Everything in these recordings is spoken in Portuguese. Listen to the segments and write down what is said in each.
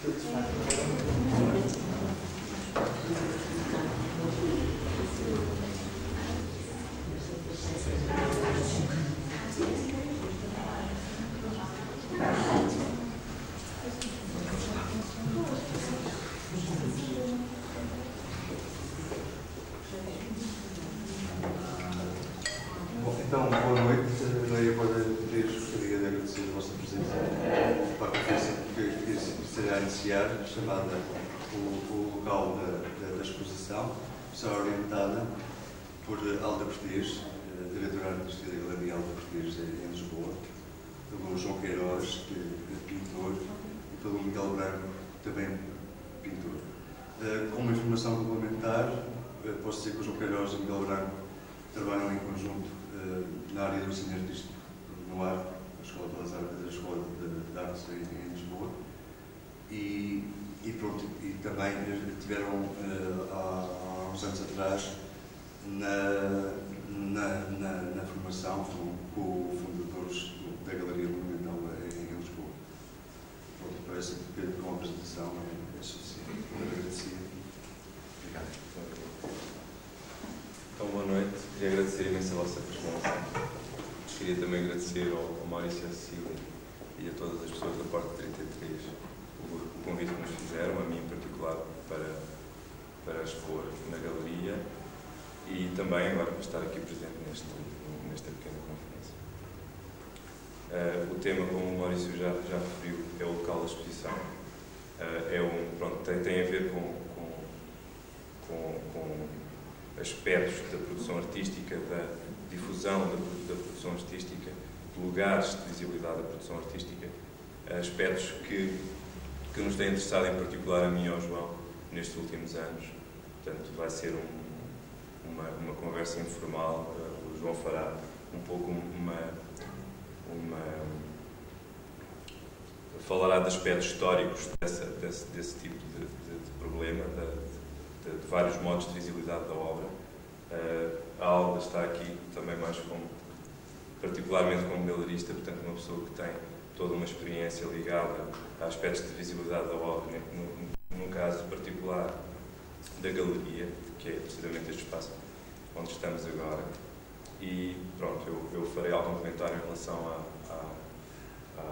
Bom, então, boa noite. Maria Coelho Rodrigues, gostaria de agradecer a vossa presença para a conferência que, que será a iniciar, chamada O, o Local da, da, da Exposição, será orientada por Alda Cortês, eh, diretora artística da Galeria Alda Cortês em Lisboa, pelo João Queiroz, que é pintor, e pelo Miguel Branco, também pintor. Eh, Com uma informação complementar, eh, posso dizer que o João Queiroz e o Miguel Branco trabalham em conjunto na área do ensino artístico no AR, a Escola de Artes, a Escola de Artes em, em Lisboa. E, e, pronto, e também tiveram eh, há, há uns anos atrás na, na, na, na formação com, com fundadores da Galeria Monumental em, em Lisboa. Pronto, parece que com a apresentação é, é suficiente. Muito agradecido. Obrigado. Então, boa noite. Queria agradecer imenso a vossa presença. Queria também agradecer ao, ao Maurício e à Cecília e a todas as pessoas da Porta 33 o, o convite que nos fizeram, a mim em particular, para, para expor na galeria e também agora para estar aqui presente neste, nesta pequena conferência. Uh, o tema, como o Maurício já, já referiu, é o local da exposição. Uh, é um, pronto, tem, tem a ver com, com, com, com aspectos da produção artística, da difusão da, da, produção artística, lugares de visibilidade da produção artística, aspectos que, que nos têm interessado em particular a mim e ao João nestes últimos anos. Portanto, vai ser um, uma, uma conversa informal. O João fará um pouco uma. uma falará de aspectos históricos dessa, desse, desse tipo de, de, de problema, de, de, de, vários modos de visibilidade da obra. Uh, a Alda está aqui também mais como, particularmente como galerista, portanto uma pessoa que tem toda uma experiência ligada a aspectos de visibilidade da obra, né? no, no caso particular da galeria, que é precisamente este espaço onde estamos agora. E pronto, eu, eu farei algum comentário em relação a, a, a,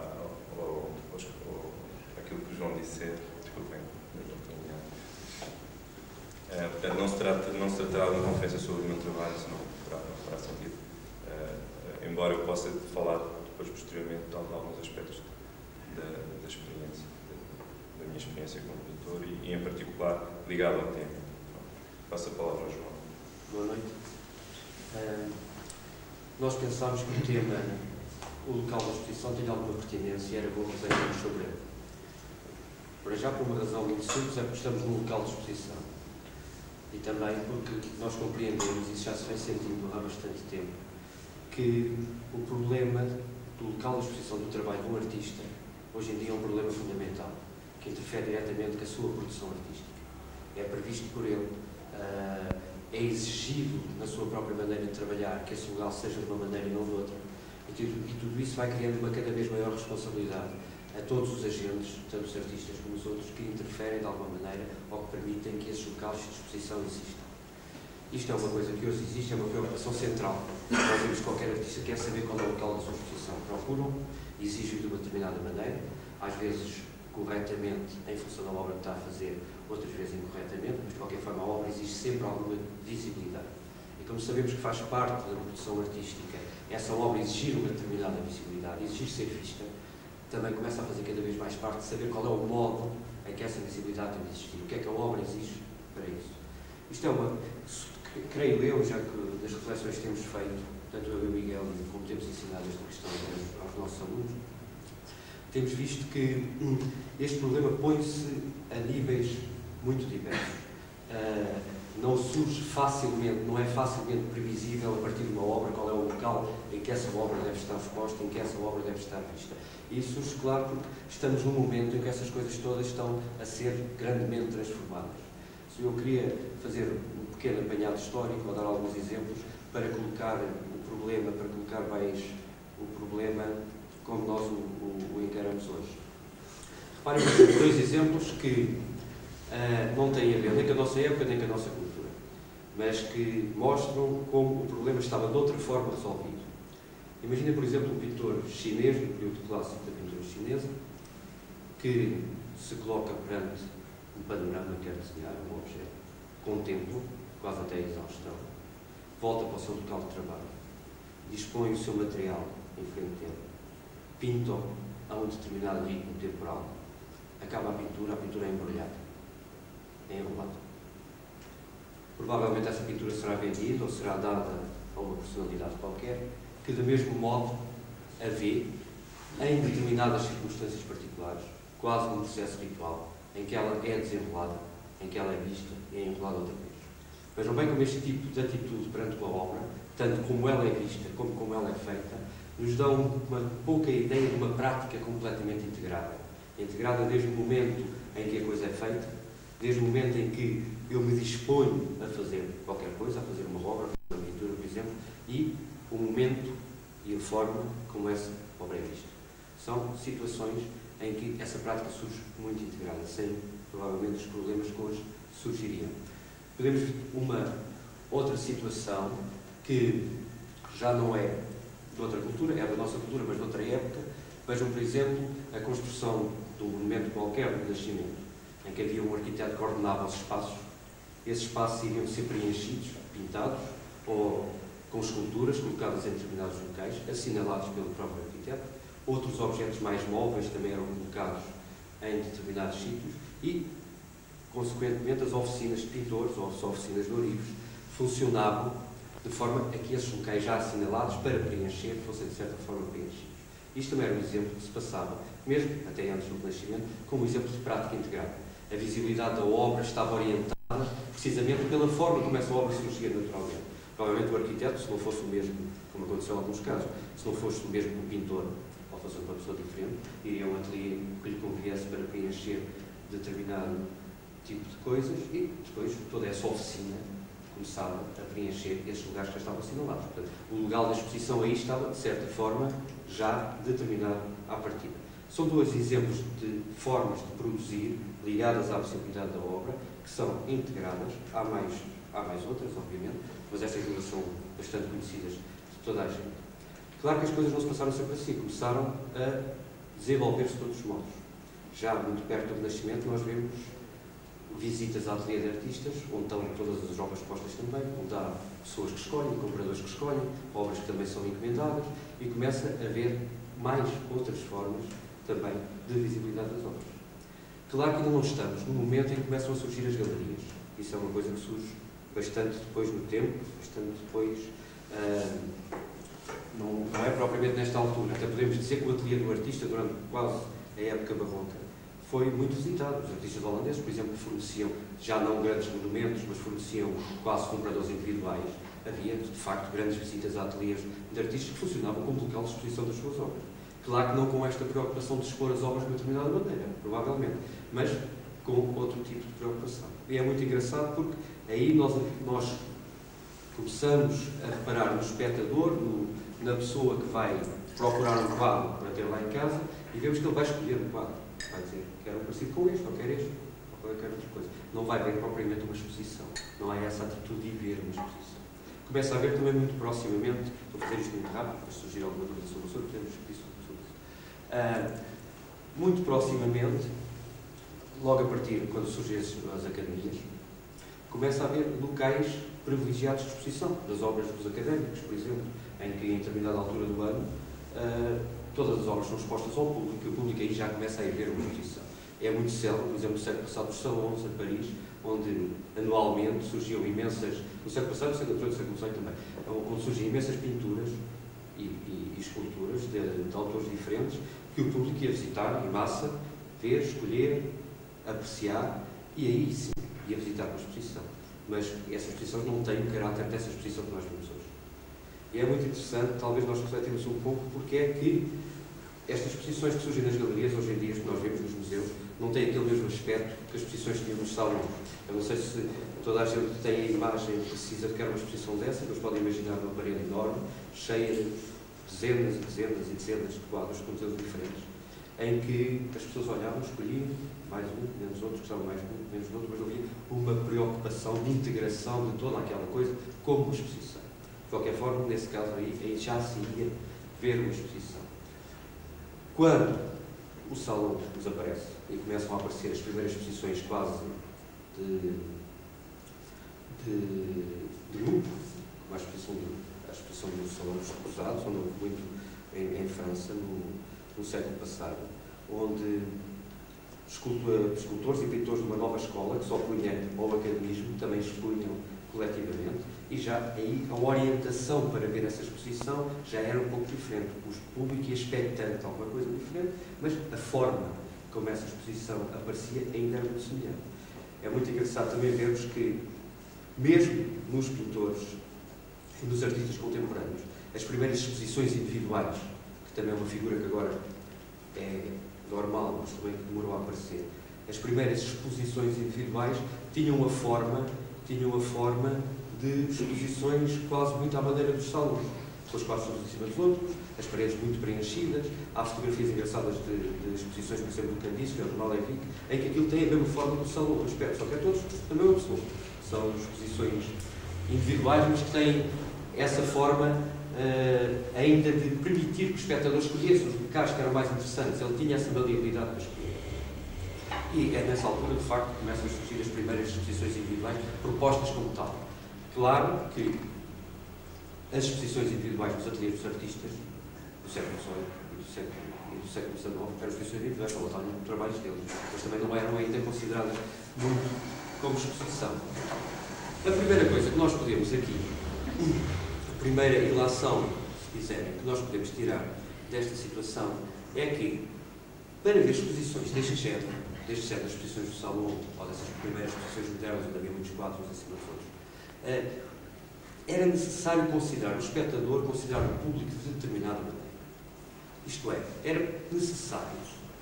ao, ao, aquilo que o João disse. Desculpem, Uh, portanto, não se, trata, não se tratará de uma conferência sobre o meu trabalho, senão fará, não fará sentido. Uh, embora eu possa falar depois, posteriormente, de alguns aspectos da, da experiência, da, da, minha experiência como pintor e, e, em particular, ligado ao tema. Passo a palavra ao João. Boa noite. Uh, nós pensámos que o tema, o local da exposição, tem alguma pertinência e era bom refletirmos sobre ele. Para já, por uma razão muito simples, é porque estamos num local de exposição e também porque nós compreendemos, isso já se vem sentindo há bastante tempo, que o problema do local de exposição do trabalho de um artista, hoje em dia é um problema fundamental, que interfere diretamente com a sua produção artística. É previsto por ele, uh, é exigido na sua própria maneira de trabalhar que esse local seja de uma maneira e não de outra. E tudo, e tudo isso vai criando uma cada vez maior responsabilidade a todos os agentes, tanto os artistas como os outros, que interferem de alguma maneira ou que permitem que esses locais de exposição existam. Isto é uma coisa que hoje existe, é uma preocupação central. Nós vemos qualquer artista quer saber qual é o local da sua exposição. Procuram, exigem de uma determinada maneira, às vezes corretamente, em função da obra que está a fazer, outras vezes incorretamente, mas de qualquer forma a obra exige sempre alguma visibilidade. E como sabemos que faz parte da produção artística essa obra exigir uma determinada visibilidade, exigir ser vista, também começa a fazer cada vez mais parte de saber qual é o modo em que essa visibilidade tem de existir, o que é que a obra exige para isso. Isto é uma, creio eu, já que das reflexões que temos feito, tanto eu e o Miguel, como temos ensinado esta questão aos nossos alunos, temos visto que hum, este problema põe-se a níveis muito diversos. Uh, não surge facilmente, não é facilmente previsível a partir de uma obra qual é o local em que essa obra deve estar exposta, em que essa obra deve estar vista. E isso surge, claro, porque estamos num momento em que essas coisas todas estão a ser grandemente transformadas. Se eu queria fazer pequeno apanhado histórico, ou dar alguns exemplos, para colocar o problema, para colocar mais o problema como nós o, o, o encaramos hoje. Reparem dois exemplos que uh, não têm a ver nem com a nossa época nem com a nossa cultura, mas que mostram como o problema estava de outra forma resolvido. Imagina, por exemplo, um pintor chinês, do período clássico da pintura chinesa, que se coloca perante um panorama, quer desenhar um objeto, contempla, quase até a exaustão, volta para o seu local de trabalho, dispõe o seu material em frente dele, pinta a um determinado ritmo temporal, acaba a pintura, a pintura é embrulhada, é enrolada. Provavelmente essa pintura será vendida ou será dada a uma personalidade qualquer, que do mesmo modo a vê em determinadas circunstâncias particulares, quase num processo ritual, em que ela é desenrolada, em que ela é vista e é enrolada outra vez. Vejam bem como este tipo de atitude perante uma obra, tanto como ela é vista como como ela é feita, nos dão uma pouca ideia de uma prática completamente integrada. Integrada desde o momento em que a coisa é feita, desde o momento em que eu me disponho a fazer qualquer coisa, a fazer uma obra, uma pintura, por exemplo, e o momento e a forma como essa obra é vista. São situações em que essa prática surge muito integrada, sem provavelmente os problemas que hoje surgiriam. Podemos ver uma outra situação que já não é de outra cultura, é da nossa cultura, mas de outra época. Vejam, por exemplo, a construção de um monumento qualquer do Nascimento, em que havia um arquiteto que ordenava os espaços. Esses espaços iriam ser preenchidos, pintados, ou com esculturas colocadas em determinados locais, assinalados pelo próprio arquiteto. Outros objetos mais móveis também eram colocados em determinados sítios e, consequentemente, as oficinas de pintores ou as oficinas de ourives funcionavam de forma a que esses locais já assinalados para preencher fossem de certa forma preenchidos. Isto também era um exemplo que se passava, mesmo até antes do Renascimento, como um exemplo de prática integrada. A visibilidade da obra estava orientada precisamente pela forma como essa obra surgia naturalmente. Provavelmente o arquiteto, se não fosse o mesmo, como aconteceu em alguns casos, se não fosse o mesmo o pintor, ou fosse uma pessoa diferente, iria a um ateliê que lhe conviesse para preencher determinado tipo de coisas e depois toda essa oficina começava a preencher esses lugares que já estavam assinalados. Portanto, o lugar da exposição aí estava, de certa forma, já determinado à partida. São dois exemplos de formas de produzir ligadas à possibilidade da obra, que são integradas. Há mais, há mais outras, obviamente, mas estas duas são bastante conhecidas de toda a gente. Claro que as coisas não se passaram sempre assim, começaram a desenvolver-se de todos os modos. Já muito perto do Renascimento, nós vemos visitas à ateliê de artistas, onde estão todas as obras postas também, onde há pessoas que escolhem, compradores que escolhem, obras que também são encomendadas, e começa a haver mais outras formas também de visibilidade das obras. Claro que ainda não estamos no momento em que começam a surgir as galerias. Isso é uma coisa que surge bastante depois no tempo, bastante depois. Uh, não, não, é propriamente nesta altura. Até podemos dizer que o ateliê do artista, durante quase a época barroca, foi muito visitado. Os artistas holandeses, por exemplo, forneciam, já não grandes monumentos, mas forneciam quase compradores individuais. Havia, de facto, grandes visitas a ateliês de artistas que funcionavam como local de exposição das suas obras. Claro que não com esta preocupação de expor as obras de uma determinada maneira, provavelmente, mas com outro tipo de preocupação. E é muito engraçado porque aí nós, nós começamos a reparar no espectador, no, na pessoa que vai procurar um quadro para ter lá em casa e vemos que ele vai escolher um quadro. Vai dizer, quero um parecido com este, ou quer este, ou quer outra coisa. Não vai ver propriamente uma exposição. Não há essa atitude de ver uma exposição. Começa a ver também muito proximamente, estou a fazer isto muito rápido, para surgir alguma dúvida sobre o assunto, podemos discutir sobre isso. Uh, muito proximamente, logo a partir, quando surgem as academias, começa a haver locais privilegiados de exposição, das obras dos académicos, por exemplo, em que em determinada altura do ano uh, todas as obras são expostas ao público e o público aí já começa a ir ver uma exposição. É muito célebre, por exemplo, no século passado, os salões em Paris, onde anualmente surgiam imensas, no século passado, no século XVIII também, onde surgiam imensas pinturas e, e, e esculturas de, de autores diferentes que o público ia visitar em massa, ver, escolher, apreciar e aí sim ia visitar uma exposição. Mas essas exposições não têm o caráter dessa exposição que nós vemos hoje. E é muito interessante, talvez nós refletimos um pouco, porque é que estas exposições que surgem nas galerias hoje em dia, que nós vemos nos museus, não têm aquele mesmo aspecto que as exposições tinham nos salões. Eu não sei se toda a gente tem a imagem precisa de que era uma exposição dessa, mas podem imaginar uma parede enorme, cheia de dezenas e dezenas e dezenas de quadros com modelos diferentes. em que as pessoas olhavam, escolhiam, mais um, menos outro, gostavam mais um, menos outro, mas havia uma preocupação de integração de toda aquela coisa como exposição. De qualquer forma, nesse caso aí, aí já se ia ver uma exposição. Quando o salão desaparece e começam a aparecer as primeiras exposições quase de, de, de grupo, como a exposição, de, a exposição do Salão dos Cruzados, onde houve muito em, em França, no, no século passado, onde escultores e pintores de uma nova escola, que só punha ao academismo, também expunham coletivamente, e já aí a orientação para ver essa exposição já era um pouco diferente. O público ia expectante alguma coisa diferente, mas a forma como essa exposição aparecia ainda era muito semelhante. É muito engraçado também vermos que, mesmo nos pintores e nos artistas contemporâneos, as primeiras exposições individuais, que também é uma figura que agora é normal, mas também que demorou a aparecer, as primeiras exposições individuais tinham a forma, tinham a forma de exposições quase muito à maneira dos salões. Pessoas quase uns em cima dos outros, as paredes muito preenchidas, há fotografias engraçadas de, de exposições, por exemplo, do Candice, do Malevich, em que aquilo tem a mesma forma do salão, do aspecto, só que é todos da mesma pessoa. São exposições individuais, mas que têm essa forma uh, ainda de permitir que o espectador escolhesse os locais que eram mais interessantes. Ele tinha essa maleabilidade para escolher. E é nessa altura, de facto, que começam a surgir as primeiras exposições individuais propostas como tal. Claro que as exposições individuais dos ateliês dos artistas do século XVIII e do século, e do século XIX eram individuais, para botar no trabalhos deles, mas também não eram ainda consideradas muito como exposição. A primeira coisa que nós podemos aqui, a primeira ilação, se quiserem, que nós podemos tirar desta situação é que, para ver exposições deste género, deste género das exposições do salão, ou dessas primeiras exposições modernas, onde havia muitos quadros acima de outros, eh, era necessário considerar o espectador, considerar o público de determinada maneira. Isto é, era necessário,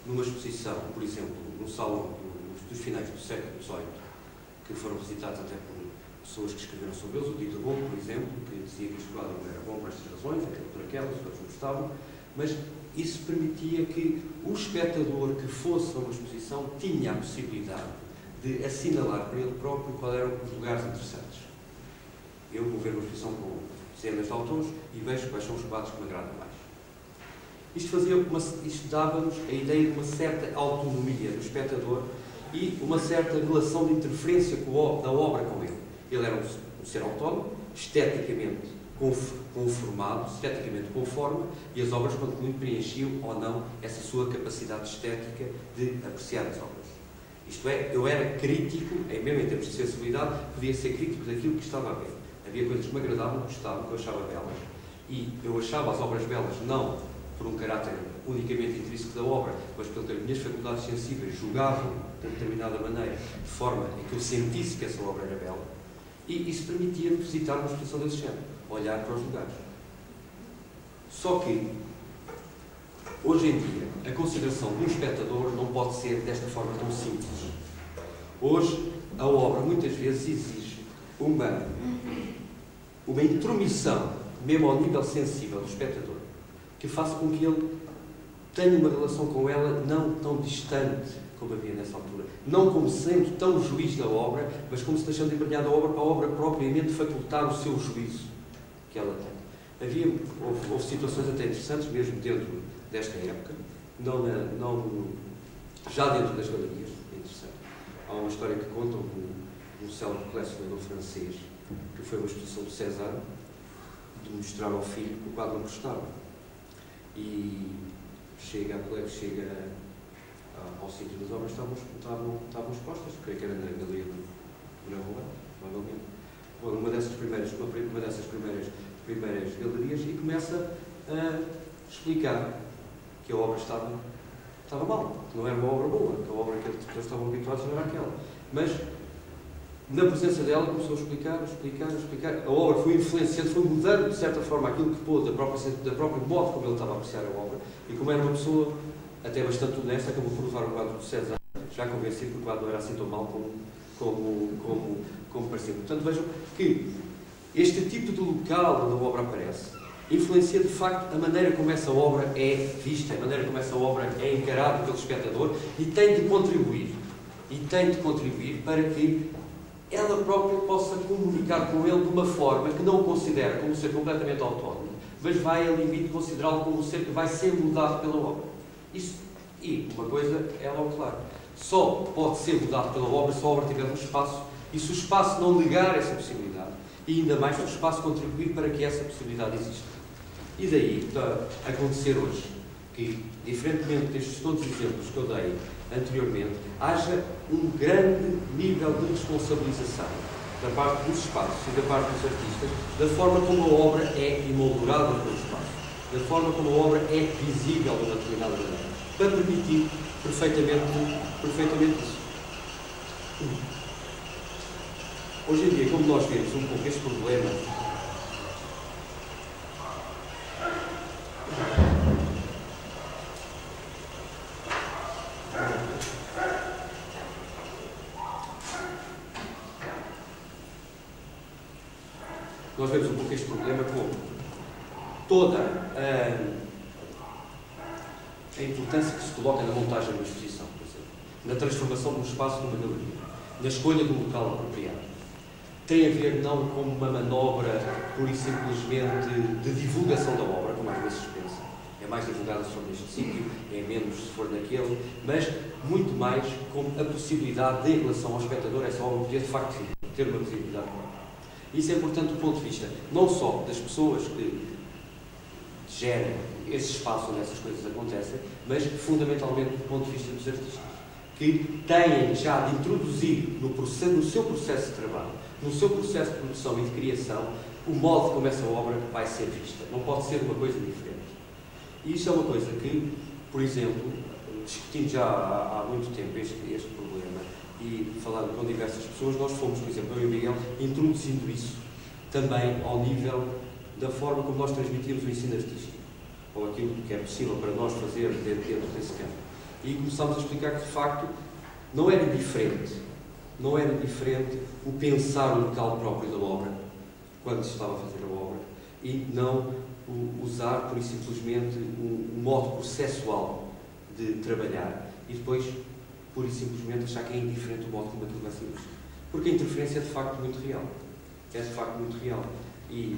numa exposição, por exemplo, no salão dos finais do século XVIII, que foram visitados até por pessoas que escreveram sobre eles, o Bom, por exemplo, que dizia que este quadro não era bom por estas razões, aquele por aquelas, outros não gostavam, mas isso permitia que o espectador que fosse a uma exposição tinha a possibilidade de assinalar para ele próprio quais eram os lugares interessantes. Eu vou ver uma exposição com dezenas de autores e vejo quais são os quadros que me agradam mais. Isto, fazia uma, isto dava-nos a ideia de uma certa autonomia do espectador e uma certa relação de interferência com, da obra com ele. Ele era um, um ser autónomo, esteticamente conformado, esteticamente conforme, e as obras, quanto muito, preenchiam ou não essa sua capacidade estética de apreciar as obras. Isto é, eu era crítico, mesmo em termos de sensibilidade, podia ser crítico daquilo que estava a ver havia coisas que me agradavam, que gostavam, que eu achava belas, e eu achava as obras belas não por um caráter unicamente intrínseco da obra, mas porque as minhas faculdades sensíveis julgavam de determinada maneira, de forma em que eu sentisse que essa obra era bela, e isso permitia-me visitar uma exposição desse género, olhar para os lugares. Só que, hoje em dia, a consideração de um espectador não pode ser desta forma tão simples. Hoje, a obra muitas vezes exige uma uma intromissão, mesmo ao nível sensível do espectador, que faça com que ele tenha uma relação com ela não tão distante como havia nessa altura. Não como sendo tão juiz da obra, mas como se deixando embrenhar da obra para a obra propriamente facultar o seu juízo que ela tem. Havia, houve, houve situações até interessantes, mesmo dentro desta época, não, na, não já dentro das galerias, é interessante. Há uma história que conta um, um célebre colecionador francês que foi uma exposição de César, de mostrar ao filho que o quadro não gostava. E chega, chega ao sítio das obras, estavam, estavam, estavam expostas, creio que era na galeria do Rua, provavelmente. Numa dessas primeiras, uma dessas primeiras, primeiras galerias e começa a explicar que a obra estava, estava mal, que não era uma obra boa, que a obra que eles estavam habituados não era aquela. Mas na presença dela, começou a explicar, a explicar, a explicar. A obra foi influenciando, foi mudando, de certa forma, aquilo que pôde, da própria, da própria modo como ele estava a apreciar a obra. E como era uma pessoa até bastante honesta, acabou por usar o quadro de César, já convencido que o quadro não era assim tão mal como, como, como, como parecia. Portanto, vejam que este tipo de local onde a obra aparece influencia de facto a maneira como essa obra é vista, a maneira como essa obra é encarada pelo espectador e tem de contribuir, e tem de contribuir para que ela própria possa comunicar com ele de uma forma que não o considera como um ser completamente autónomo, mas vai a limite considerá-lo como um ser que vai ser mudado pela obra. Isso, e uma coisa é logo claro, só pode ser mudado pela obra se a obra tiver um espaço e se o espaço não negar essa possibilidade, e ainda mais se o espaço contribuir para que essa possibilidade exista. E daí está a acontecer hoje que, diferentemente destes todos os exemplos que eu dei anteriormente, haja um grande nível de responsabilização da parte dos espaços e da parte dos artistas, da forma como a obra é emoldurada pelo espaço, da forma como a obra é visível de uma determinada maneira, para permitir perfeitamente, perfeitamente isso. Hoje em dia, como nós vemos um pouco este problema nós vemos um pouco este problema como toda a, a importância que se coloca na montagem de uma exposição, por exemplo, na transformação de um espaço numa galeria, na escolha do local apropriado. Tem a ver não com uma manobra pura e simplesmente de divulgação da obra, como às vezes se pensa. É mais divulgada se for neste sítio, é menos se for naquele, mas muito mais com a possibilidade de, em relação ao espectador, essa obra poder de facto ter uma visibilidade maior. Isso é, portanto, do ponto de vista não só das pessoas que gerem esse espaço onde essas coisas acontecem, mas fundamentalmente do ponto de vista dos artistas, que têm já de introduzir no, processo, no seu processo de trabalho, no seu processo de produção e de criação, o modo como essa obra vai ser vista. Não pode ser uma coisa diferente. E isso é uma coisa que, por exemplo, discutindo já há, há muito tempo este, este e falando com diversas pessoas, nós fomos, por exemplo, eu e o Miguel, introduzindo isso também ao nível da forma como nós transmitimos o ensino artístico, ou aquilo que é possível para nós fazer dentro desse campo. E começámos a explicar que, de facto, não era diferente, não era diferente o pensar o local próprio da obra, quando se estava a fazer a obra, e não usar, por simplesmente, um modo processual de trabalhar. E depois pura e simplesmente achar que é indiferente o modo como aquilo vai ser visto. Porque a interferência é de facto muito real. É de facto muito real. E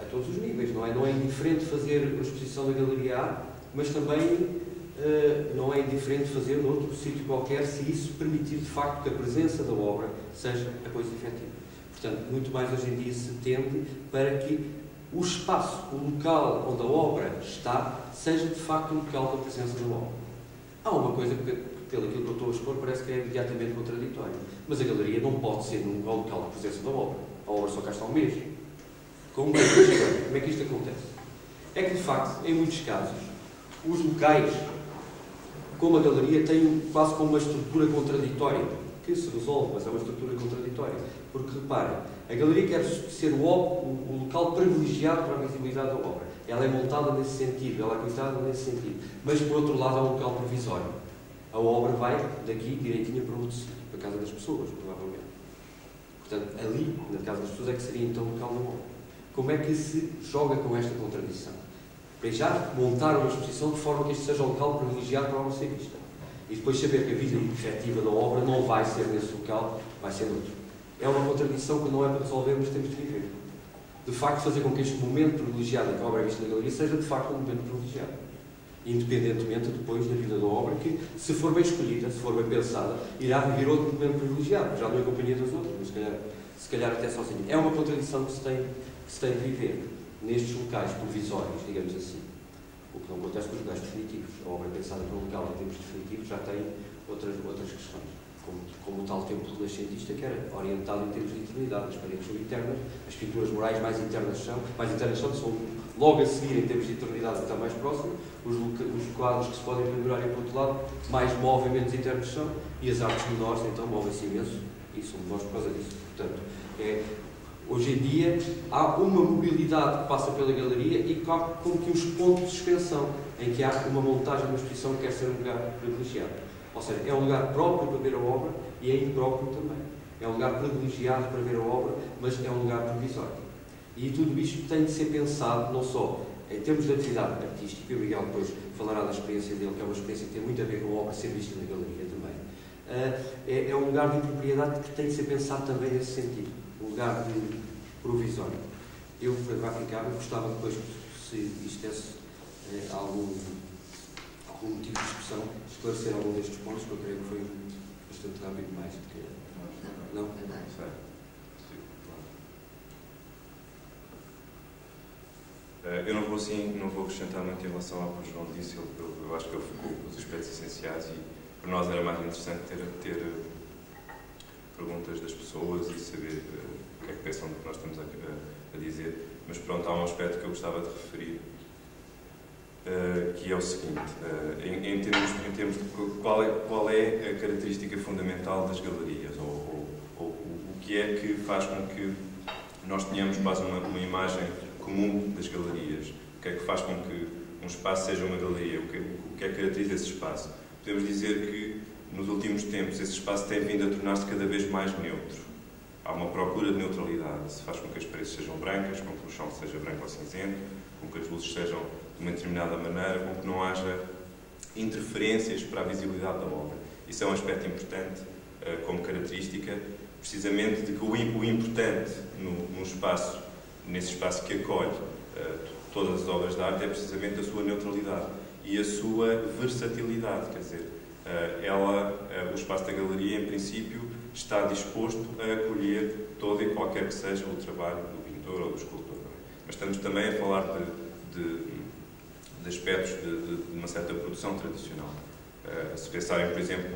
a todos os níveis, não é? Não é indiferente fazer a exposição na Galeria A, mas também uh, não é indiferente fazer noutro sítio qualquer se isso permitir de facto que a presença da obra seja a coisa efetiva. Portanto, muito mais hoje em dia se tende para que o espaço, o local onde a obra está, seja de facto o local da presença da obra. Há uma coisa que pelo aquilo que eu estou a expor, parece que é imediatamente contraditório. Mas a galeria não pode ser num local de presença da obra. A obra só cá está um mês. Como é, que isto, como é que isto acontece? É que, de facto, em muitos casos, os locais, como a galeria, têm quase como uma estrutura contraditória, que se resolve, mas é uma estrutura contraditória. Porque, reparem, a galeria quer ser o, o, local privilegiado para a visibilidade da obra. Ela é montada nesse sentido, ela é cuidada nesse sentido. Mas, por outro lado, há um local provisório a obra vai daqui direitinho para outro sítio, para a casa das pessoas, provavelmente. Portanto, ali, na casa das pessoas, é que seria então o local da obra. Como é que se joga com esta contradição? Para já montar uma exposição de forma que este seja o local privilegiado para a obra ser vista. E depois saber que a vida efetiva da obra não vai ser nesse local, vai ser noutro. É uma contradição que não é para resolver, mas temos de viver. De facto, fazer com que este momento privilegiado em que a obra é vista na galeria seja de facto um momento privilegiado independentemente depois da vida da obra, que, se for bem escolhida, se for bem pensada, irá viver outro momento privilegiado, já não em companhia das outras, mas se calhar, se calhar até sozinho. É uma contradição que se, tem, que se tem de viver nestes locais provisórios, digamos assim. O que não acontece com os locais definitivos. A obra pensada para um local em termos definitivos já tem outras, outras questões. Como, como o tal templo renascentista que era orientado em termos de eternidade. As paredes são internas, as pinturas morais mais internas são, mais internas são, são logo a seguir, em termos de eternidade, está mais próximo, os, os quadros que se podem pendurar o outro lado, mais movem, menos internos são, e as artes menores, então, movem-se imenso, e são menores por causa disso. Portanto, é, hoje em dia, há uma mobilidade que passa pela galeria e há como que uns pontos de suspensão, em que há uma montagem de uma exposição que quer ser um lugar privilegiado. Ou seja, é um lugar próprio para ver a obra e é impróprio também. É um lugar privilegiado para ver a obra, mas é um lugar provisório. E tudo isto tem de ser pensado não só em termos de atividade artística, e o Miguel depois falará da experiência dele, que é uma experiência que tem muito a ver com a obra ser vista na galeria também. É, é um lugar de propriedade que tem de ser pensado também nesse sentido, um lugar de provisório. Eu, para ficar, gostava depois, se isto é algum, algum motivo de discussão, esclarecer algum destes pontos, que eu creio que foi bastante rápido mais do que. Não? Não? Eu não vou assim, não vou acrescentar muito em relação ao que o João disse, eu, eu, acho que ele focou os aspectos essenciais e para nós era mais interessante ter, ter eh, perguntas das pessoas e saber uh, o que é que pensam do que nós estamos a, a, a, dizer. Mas pronto, há um aspecto que eu gostava de referir, uh, que é o seguinte, uh, em, em, termos, em termos de qual é, qual é a característica fundamental das galerias, ou, ou, ou o que é que faz com que nós tenhamos quase uma, uma imagem comum das galerias. O que é que faz com que um espaço seja uma galeria? O que, o que é que caracteriza esse espaço? Podemos dizer que, nos últimos tempos, esse espaço tem vindo a tornar-se cada vez mais neutro. Há uma procura de neutralidade. Se faz com que as paredes sejam brancas, com que o chão seja branco ou cinzento, com que as luzes sejam de uma determinada maneira, com que não haja interferências para a visibilidade da obra. Isso é um aspecto importante uh, como característica, precisamente de que o, importante num espaço nesse espaço que acolhe uh, todas as obras de arte é precisamente a sua neutralidade e a sua versatilidade, quer dizer, uh, ela, uh, o espaço da galeria, em princípio, está disposto a acolher todo e qualquer que seja o trabalho do pintor ou do escultor. É? Mas estamos também a falar de, de, de aspectos de, de, uma certa produção tradicional. se pensarem, por exemplo,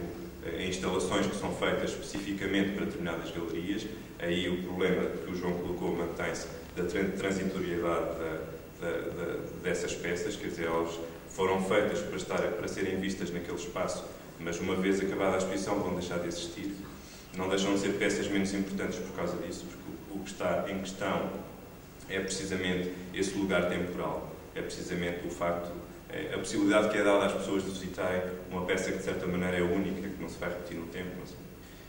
em instalações que são feitas especificamente para determinadas galerias, aí o problema que o João colocou mantém-se da transitoriedade da, da, da, dessas peças, quer dizer, elas foram feitas para, estar, para serem vistas naquele espaço, mas uma vez acabada a exposição vão deixar de existir. Não deixam de ser peças menos importantes por causa disso, porque o que está em questão é precisamente esse lugar temporal, é precisamente o facto, é a possibilidade que é dada às pessoas de visitarem uma peça que de certa maneira é única, que não se vai repetir no tempo.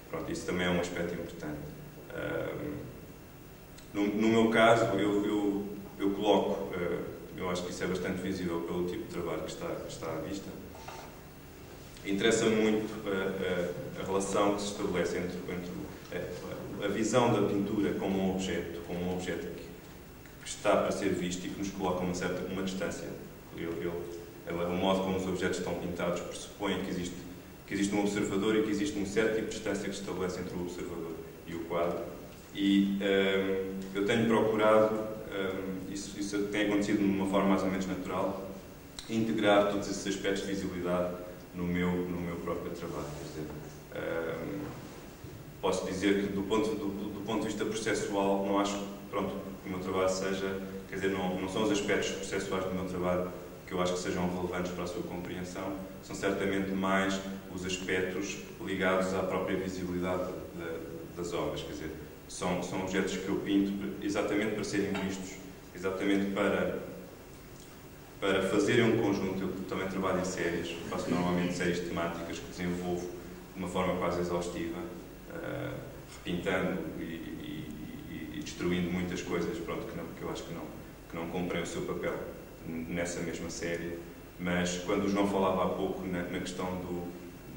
Pronto, isso também é um aspecto importante. Um, no, no meu caso, eu, eu, eu coloco, uh, eu acho que isso é bastante visível pelo tipo de trabalho que está, está à vista. Interessa muito a, eh, a, a, relação que se estabelece entre, entre a, a, visão da pintura como um objeto, como um objeto que, que está para ser visto e que nos coloca uma certa uma distância. Ele, ele, o modo como os objetos estão pintados pressupõe que existe, que existe um observador e que existe um certo tipo de distância que se estabelece entre o observador e o quadro e um, eu tenho procurado, um, isso, isso tem acontecido de uma forma mais ou menos natural, integrar todos esses aspectos de visibilidade no meu, no meu próprio trabalho. Quer dizer, um, posso dizer que, do ponto, do, do, ponto de vista processual, não acho pronto, que o meu trabalho seja. Quer dizer, não, não são os aspectos processuais do meu trabalho que eu acho que sejam relevantes para a sua compreensão, são certamente mais os aspectos ligados à própria visibilidade das obras. Quer dizer, são, são objetos que eu pinto exatamente para serem vistos, exatamente para, para fazerem um conjunto. Eu também trabalho em séries, faço normalmente séries temáticas que desenvolvo de uma forma quase exaustiva, uh, repintando e, e, e, destruindo muitas coisas pronto, que, não, que eu acho que não, que não cumprem o seu papel nessa mesma série. Mas quando os não falava há pouco na, na questão, do,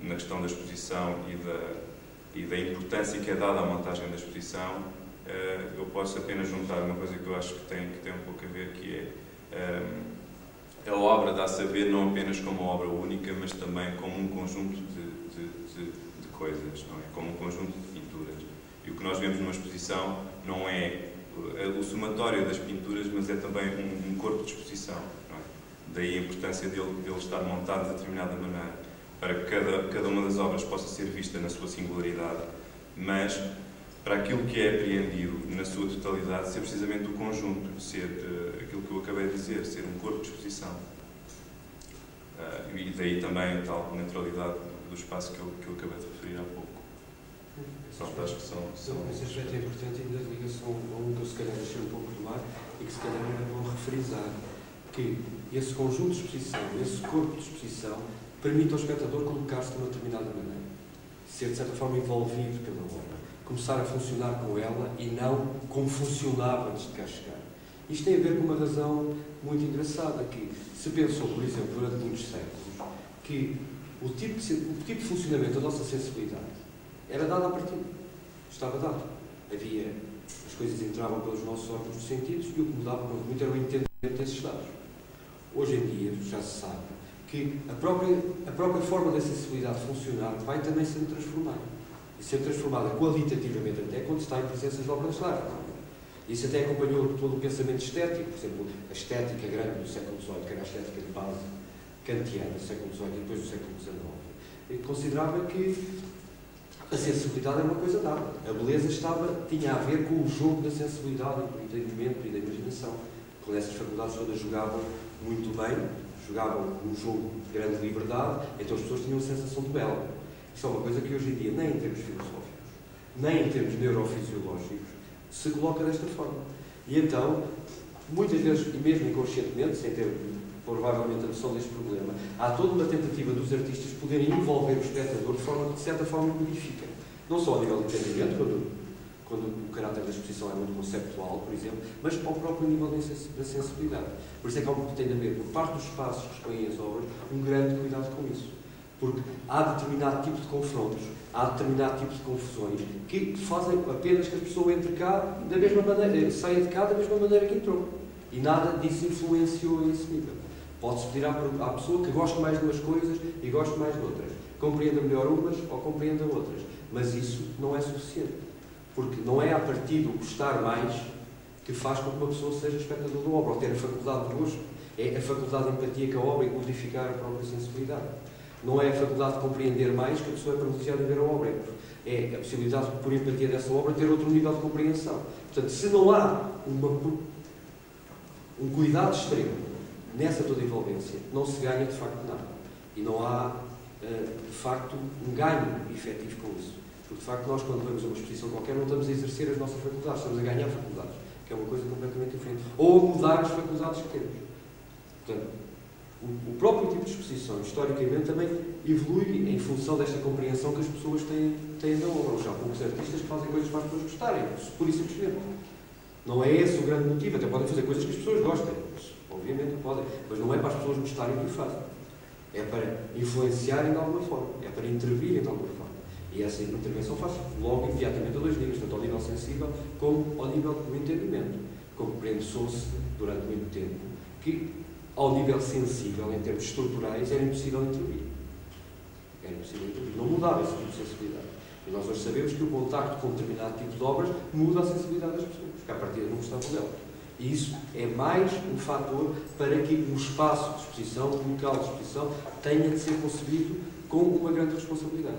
na questão da exposição e da e da importância que é dada à montagem da exposição, eh, eu posso apenas juntar uma coisa que eu acho que tem, que tem um pouco a ver, que é eh, a obra dá a saber não apenas como uma obra única, mas também como um conjunto de, de, de, de coisas, não é? como um conjunto de pinturas. E o que nós vemos numa exposição não é o somatório das pinturas, mas é também um, um corpo de exposição. É? Daí a importância dele, dele estar montado de determinada maneira para que cada, cada uma das obras possa ser vista na sua singularidade, mas para aquilo que é apreendido na sua totalidade, ser precisamente o conjunto, ser uh, aquilo que eu acabei de dizer, ser um corpo de exposição. Uh, e daí também a tal naturalidade do espaço que eu, que eu acabei de referir há pouco. Pronto, acho que são, são esse aspecto é importante e da ligação a um que eu se calhar deixei um pouco do ar e que se calhar ainda vou refrisar, que esse conjunto de exposição, esse corpo de exposição, permite ao espectador colocar-se de uma determinada maneira, ser de certa forma envolvido pela obra, começar a funcionar com ela e não como funcionava antes de cá chegar. Isto tem a ver com uma razão muito engraçada, que se pensou, por exemplo, durante muitos séculos, que o tipo de, o tipo de funcionamento da nossa sensibilidade era dado a partir. Estava dado. Havia, as coisas entravam pelos nossos órgãos de sentidos e o que mudava muito era o entendimento desses dados. Hoje em dia, já se sabe que a própria, a própria forma da sensibilidade funcionar vai também sendo transformada. E ser transformada qualitativamente até quando está em presença de obras de arte. Isso até acompanhou todo o pensamento estético, por exemplo, a estética grande do século XVIII, que era a estética de base kantiana do século XVIII e depois do século XIX, considerava que a sensibilidade era uma coisa dada. A beleza estava, tinha a ver com o jogo da sensibilidade, do entendimento e da imaginação. Quando essas faculdades todas jogavam muito bem, jogavam um jogo de grande liberdade, então as pessoas tinham a sensação de belo. Isso é uma coisa que hoje em dia, nem em termos filosóficos, nem em termos neurofisiológicos, se coloca desta forma. E então, muitas vezes, e mesmo inconscientemente, sem ter provavelmente a noção deste problema, há toda uma tentativa dos artistas poderem envolver o espectador de forma que, de certa forma, modifica. Não só a nível de entendimento, quando, quando o caráter da exposição é muito conceptual, por exemplo, mas ao próprio nível da sensibilidade. Por isso é que há um tem de haver, por parte dos espaços que expõem as obras, um grande cuidado com isso. Porque há determinado tipo de confrontos, há determinado tipo de confusões que fazem apenas que a pessoa entre cá da mesma maneira, saia de cá da mesma maneira que entrou. E nada disso influenciou esse nível. Pode-se pedir à, à, pessoa que goste mais de umas coisas e goste mais de outras. Compreenda melhor umas ou compreenda outras. Mas isso não é suficiente. Porque não é a partir do gostar mais que faz com que uma pessoa seja espectador da obra, ou ter a faculdade de gosto. É a faculdade de empatia que a obra e modificar a própria sensibilidade. Não é a faculdade de compreender mais que a pessoa é privilegiada a ver a obra. É a possibilidade, por empatia dessa obra, ter outro nível de compreensão. Portanto, se não há uma, um cuidado extremo nessa toda envolvência, não se ganha de facto nada. E não há, eh, de facto, um ganho efetivo com isso. Porque, de facto, nós, quando vamos a uma exposição qualquer, não estamos a exercer as nossas faculdades, estamos a ganhar faculdades, que é uma coisa completamente diferente. Ou mudar as faculdades que temos. Portanto, o, próprio tipo de exposição, historicamente, também evolui em função desta compreensão que as pessoas têm, têm da obra. Já há poucos artistas que fazem coisas para as pessoas gostarem, por isso simplesmente. Não é esse o grande motivo, até podem fazer coisas que as pessoas gostem. Obviamente podem, mas não é para as pessoas gostarem do que fazem. É para influenciarem de alguma forma, é para intervirem de alguma forma. E essa intervenção faz logo imediatamente a dois níveis, tanto ao nível sensível como ao nível do entendimento. Compreendeu-se durante muito tempo que, ao nível sensível, em termos estruturais, era impossível intervir. Era impossível intervir. Não mudava esse tipo de sensibilidade. E nós hoje sabemos que o contacto com determinado tipo de obras muda a sensibilidade das pessoas, que à partida não gostavam dela. E isso é mais um fator para que o espaço de exposição, o local de exposição, tenha de ser concebido com uma grande responsabilidade.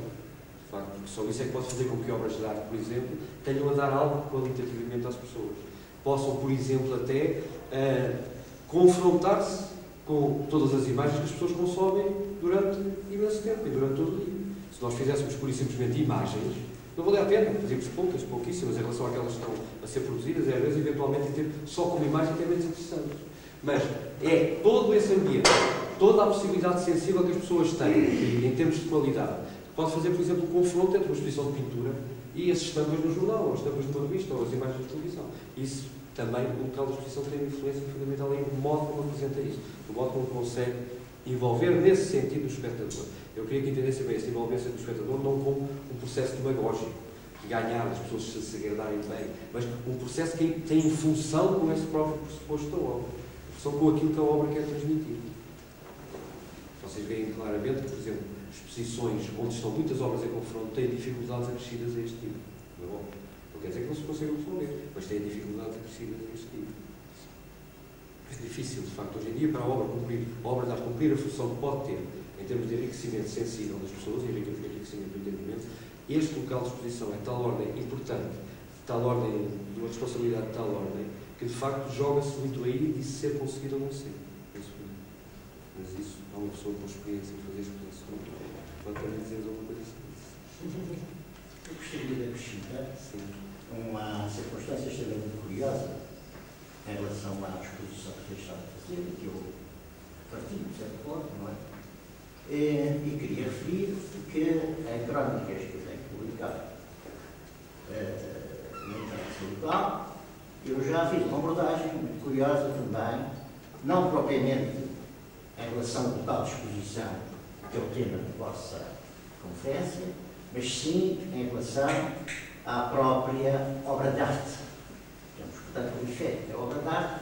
Facto, porque só isso é que pode fazer com que obras de arte, por exemplo, tenham a dar algo qualitativamente às pessoas. Possam, por exemplo, até uh, confrontar-se com todas as imagens que as pessoas consomem durante imenso tempo e durante todo o dia. Se nós fizéssemos, por simplesmente, imagens, não vale a pena, fazemos poucas, pouquíssimas em relação àquelas que estão a ser produzidas, é às vezes eventualmente ter só como imagem até menos interessante. Mas é todo esse ambiente, toda a possibilidade sensível que as pessoas têm em termos de qualidade. Pode fazer, por exemplo, um confronto entre uma exposição de pintura e as estampas no jornal, ou as estampas de uma revista, ou as imagens de televisão. Isso também, o local da exposição tem uma influência fundamental em o modo como apresenta isso, o modo como consegue envolver nesse sentido o espectador. Eu queria que entendessem bem essa envolvência do espectador não como um processo demagógico, de ganhar, as pessoas se, agradarem bem, mas um processo que tem função com esse próprio pressuposto da obra, função com aquilo que a obra quer transmitir. Vocês veem claramente que, por exemplo, exposições onde estão muitas obras em confronto têm dificuldades acrescidas a este tipo. Não, é não quer dizer que não se consigam resolver, mas têm dificuldades acrescidas a este tipo. É difícil, de facto, hoje em dia, para a obra cumprir, a obra dar cumprir a função que pode ter em termos de enriquecimento sensível das pessoas e enriquecimento do entendimento, este local de exposição é de tal ordem importante, de tal ordem, de uma responsabilidade de tal ordem, que de facto joga-se muito aí de ser conseguido ou não ser. Mas isso, uma pessoa com experiência em fazer exposição, pode também dizer alguma coisa sobre isso. Eu gostaria de acrescentar uma circunstância extremamente curiosa em relação à exposição que você está a fazer, que eu partilho, de certa forma, não é? Eh, e queria referir que em crónicas que eu tenho publicado eh, no Interesse Local, eu já fiz uma abordagem muito curiosa também, não propriamente em relação de exposição, que é o tema da vossa conferência, mas sim em relação à própria obra de arte. Temos, portanto, o efeito da obra de arte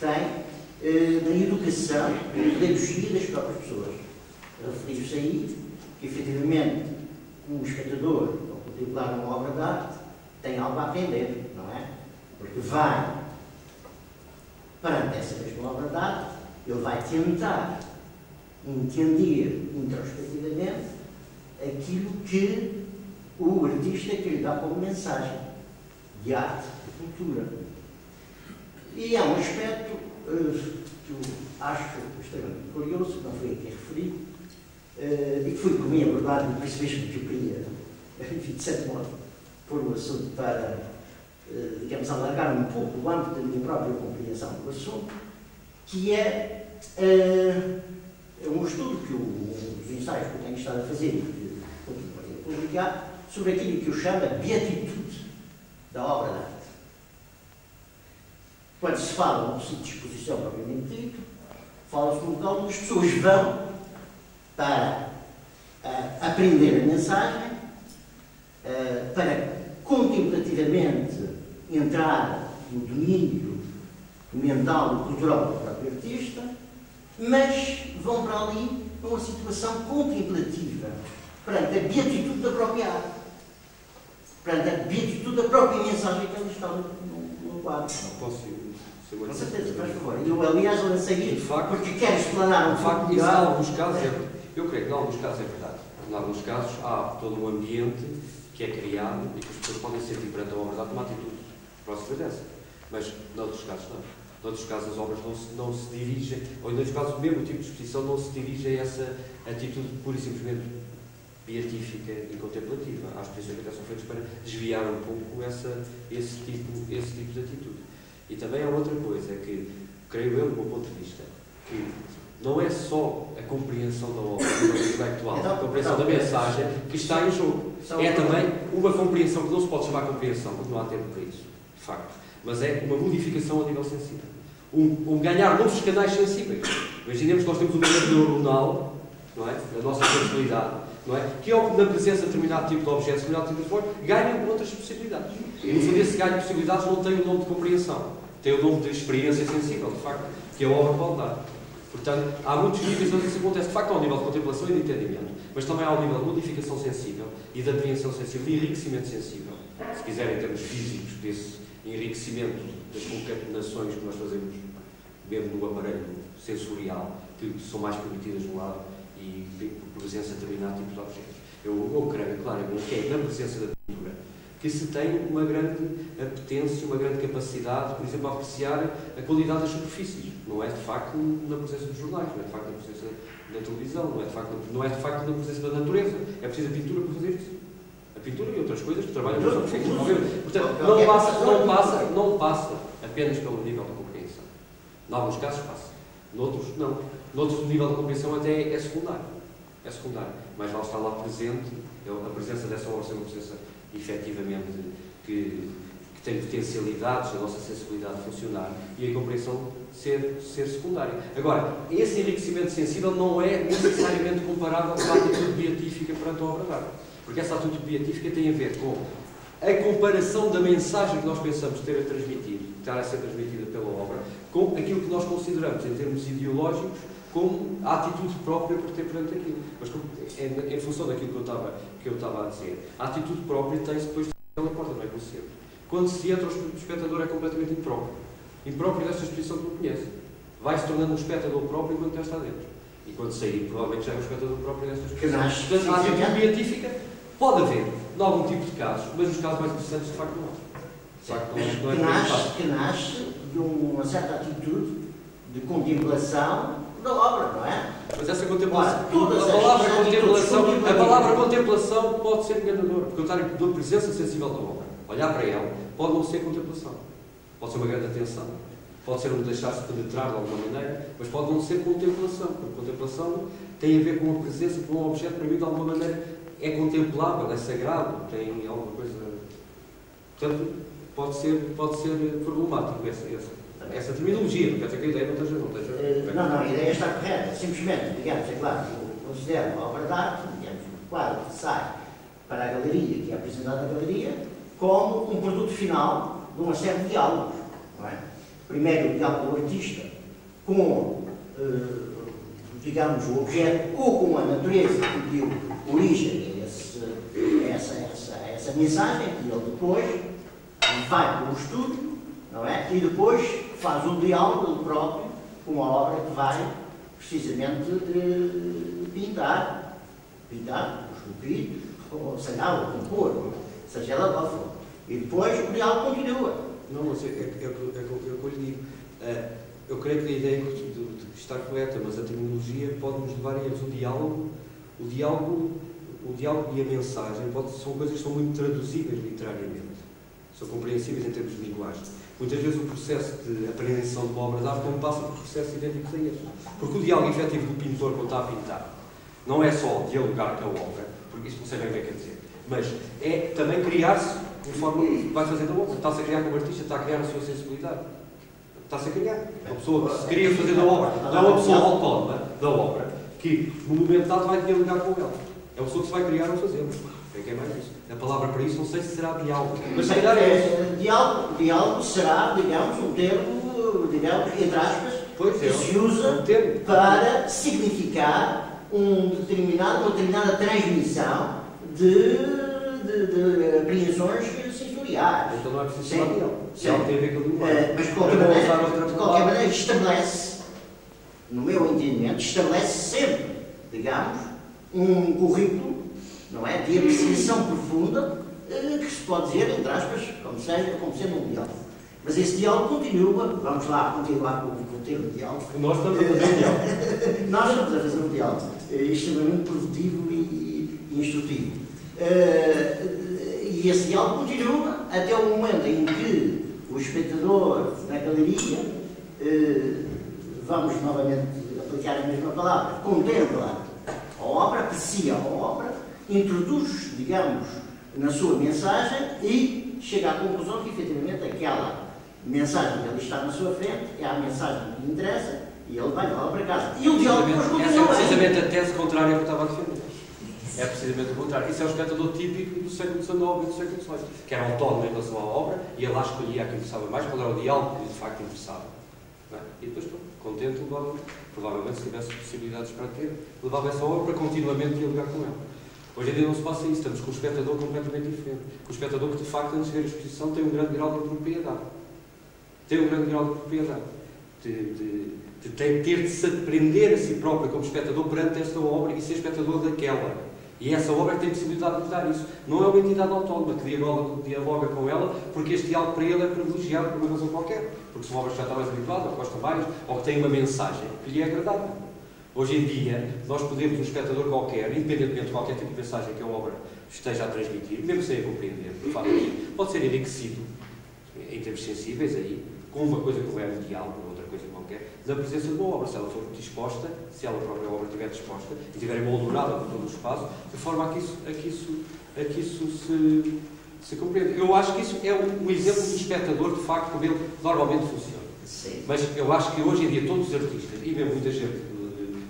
tem eh, na educação, na pedagogia das próprias pessoas. Referiu-se aí que, efetivamente, um espectador, ao contemplar uma obra de arte, tem algo a aprender, não é? Porque vai, perante essa mesma obra de arte, ele vai tentar entender introspectivamente aquilo que o artista quer dar como mensagem de arte, de cultura. E é um aspecto uh, que eu acho extremamente curioso, que não foi aqui referido, uh, e que foi por mim abordado no mesmo que eu queria, enfim, de certo modo, pôr o assunto para, uh, digamos, alargar um pouco o âmbito da minha própria compreensão do assunto, que é um estudo que o, dos ensaios que eu tenho estado a fazer e que continuarei a publicar, sobre aquilo que eu chamo a beatitude da obra de arte. Quando se fala num sítio de exposição propriamente dito, fala-se num local onde as pessoas vão para uh, aprender a mensagem, uh, para contemplativamente entrar no domínio mental e cultural do próprio artista, mas vão para ali numa situação contemplativa, perante a beatitude da própria arte, perante a beatitude da própria mensagem que ali está no, no, no quadro. Não posso ser Com certeza, faz favor. Eu, aliás, lancei isso, facto- porque quero explanar um De facto, isso em alguns casos é, eu creio que em alguns casos é verdade. Em alguns casos há todo um ambiente que é criado e que as pessoas podem sentir perante a obra de arte uma atitude próxima dessa. Mas, noutros casos, não. Noutros casos, as obras não se, não se dirigem, ou em outros casos, o mesmo tipo de exposição não se dirige a essa atitude pura e simplesmente beatífica e contemplativa. Há exposições que até são feitas para desviar um pouco essa, esse, tipo, esse tipo de atitude. E também há outra coisa, é que, creio eu, do meu ponto de vista, que não é só a compreensão da obra, intelectual, a compreensão da mensagem que está em jogo. É também uma compreensão que não se pode chamar compreensão, porque não há tempo para isso, de facto. Mas é uma modificação a nível sensível. Um, um ganhar novos canais sensíveis. Imaginemos que nós temos um campo neuronal, não é? Da nossa sensibilidade, não é? Que ao, na presença de determinado tipo de objetos, determinado tipo de forma, ganham outras possibilidades. E no fundo, esse ganho de possibilidades não tem o nome de compreensão, tem o nome de experiência sensível, de facto, que a obra pode dar. Portanto, há muitos níveis onde isso acontece, de facto, ao nível de contemplação e de entendimento, mas também ao nível de modificação sensível e de apreensão sensível, de enriquecimento sensível, se quiserem, em termos físicos, desse enriquecimento das concatenações que nós fazemos mesmo no aparelho sensorial, que são mais permitidas no lado e por presença de determinado de objetos. Eu, eu creio claramente que é na presença da pintura que se tem uma grande apetência, uma grande capacidade, por exemplo, a apreciar a qualidade das superfícies. Não é de facto na presença dos jornais, não é de facto na presença da televisão, não é de facto, não é de facto na presença da natureza. É preciso a pintura para fazer isso. Pintura e outras coisas que trabalham obviamente. Portanto, não passa, não, passa, não passa apenas pelo nível de compreensão. Em alguns casos passa. Noutros, não. Noutros, o nível de compreensão até é secundário. É secundário. Mas lá está lá presente, eu- a presença dessa obra ser uma presença efetivamente que, que tem potencialidades, a nossa sensibilidade funcionar e a compreensão ser, ser secundária. Agora, esse enriquecimento sensível não é necessariamente comparável com a atitude beatífica perante a obra de arte. Porque essa atitude beatífica tem a ver com a comparação da mensagem que nós pensamos ter a transmitir, estar a ser transmitida pela obra, com aquilo que nós consideramos, em termos ideológicos, como a atitude própria por ter perante aquilo. Mas como- em, em função daquilo que eu estava, que eu estava a dizer, a atitude própria tem-se depois de pela porta, não é como se entra. Quando se entra, o espectador é completamente impróprio. Impróprio desta exposição que não conhece. Vai-se tornando um espectador próprio enquanto está dentro. E quando sair, provavelmente já é um espectador próprio desta exposição. Portanto, a atitude beatífica pode haver, em algum tipo de casos, mas os casos mais interessantes, de facto, não há. De facto, não é, não é que, nasce, que nasce de uma certa atitude de contemplação da obra, não é? Mas essa contemplação, Ora, a palavra contemplação, a palavra contemplação pode ser enganadora, porque eu estar em presença sensível da obra, olhar para ela, pode não ser contemplação. Pode ser uma grande atenção, pode ser um deixar-se penetrar de alguma maneira, mas pode não ser contemplação, porque contemplação tem a ver com a presença de um objeto para mim de alguma maneira é contemplável, é sagrado, tem alguma coisa. Portanto, pode ser, pode ser problemático esse, esse. Essa terminologia, não quer dizer que a ideia não esteja. Não, esteja... Eh, não, não, a ideia está correta. Simplesmente, digamos, é claro, eu considero a obra de arte, digamos, o quadro que sai para a galeria, que é apresentado na galeria, como um produto final de uma série de diálogos. Não é? Primeiro, o diálogo do artista com, eh, digamos, o objeto ou com a natureza que deu origem essa, essa, essa mensagem, e ele depois vai para o estudo, não é? E depois faz um diálogo próprio com a obra que vai precisamente pintar, pintar, esculpir, ou sei lá, ou compor, seja ela qual for. E depois o diálogo continua. Não, mas é, o que eu lhe digo. Eh, eu creio que a ideia de, de, de está correta, mas a terminologia pode nos levar a erros. O diálogo, o diálogo, o diálogo e a mensagem pode, são coisas que são muito traduzíveis literariamente. São compreensíveis em termos de linguagem. Muitas vezes o processo de apreensão de uma obra de arte não passa por processos idênticos a estes. Porque o diálogo efetivo do pintor quando está a pintar não é só dialogar com a obra, porque isso não sei bem o que é que dizer, mas é também criar-se conforme vai fazendo a obra. Está-se a criar como artista, está a criar a sua sensibilidade. Está-se a criar. Uma pessoa que se cria fazendo a obra, não é uma pessoa autónoma da obra, que no momento dado vai dialogar com ela. É uma pessoa que se vai criar fazê-lo. É que é mais isso. A palavra para isso não sei se será diálogo. Mas se calhar é isso. Diálogo, diálogo será, digamos, um termo, digamos, entre aspas, Pois é, que se usa um para significar um determinado, uma determinada transmissão de, de, de apreensões sensoriais. Então não é preciso chamar diálogo. Sim. Tem a ver com a linguagem. Eh, mas de qualquer, maneira, de qualquer maneira estabelece, no meu entendimento, estabelece sempre, digamos, um currículo, não é, de apreciação profunda, eh, que se pode dizer, entre aspas, como seja, como sendo um diálogo. Mas esse diálogo continua, vamos lá continuar com, com o termo diálogo, Nós estamos a fazer diálogo. nós estamos a fazer um diálogo eh, extremamente produtivo e, e instrutivo. Eh, e esse diálogo continua até o momento em que o espectador na galeria, eh, vamos novamente aplicar a mesma palavra, contempla obra, aprecia a obra, introduz, digamos, na sua mensagem e chega à conclusão que efetivamente aquela mensagem que ali está na sua frente é a mensagem que lhe interessa e ele vai lá para casa. E o diálogo Essa é continua. precisamente a tese contrária que eu estava a defender. É precisamente o contrário. Isso é o espectador típico do século XIX e do século XVIII, que era autónomo em relação à obra, ia lá escolhia a que interessava mais, qual era o diálogo que de facto interessava. É? E depois, pronto, contente, levava, provavelmente, se tivesse possibilidades para ter, levava essa obra para continuamente dialogar com ela. Hoje em dia não se passa isso, estamos com um espectador completamente diferente. Um espectador que, de facto, antes de ver a exposição, tem um grande grau de propriedade. Tem um grande grau de propriedade. De, de, de ter de se aprender a si próprio como espectador perante esta obra e ser espectador daquela. E essa obra tem possibilidade de dar isso. Não é uma entidade autónoma que dialoga, dialoga com ela, porque este diálogo para ele é privilegiado por uma razão qualquer. Porque são obras que já está mais habituado, ou gosta mais, ou que têm uma mensagem que lhe é agradável. Hoje em dia, nós podemos, um espectador qualquer, independentemente de qualquer tipo de mensagem que a obra esteja a transmitir, mesmo sem a compreender, de facto, pode ser enriquecido, em termos sensíveis, aí, com uma coisa que diálogo, ou outra coisa qualquer, na presença de uma obra, se ela for disposta, se ela própria obra estiver disposta, e estiver emoldurada por todo o espaço, de forma a que isso, a que isso, a que isso se, se compreenda. Eu acho que isso é um, um exemplo de espectador, de facto, como ele normalmente funciona. Sim. Mas eu acho que hoje em dia todos os artistas, e mesmo muita gente,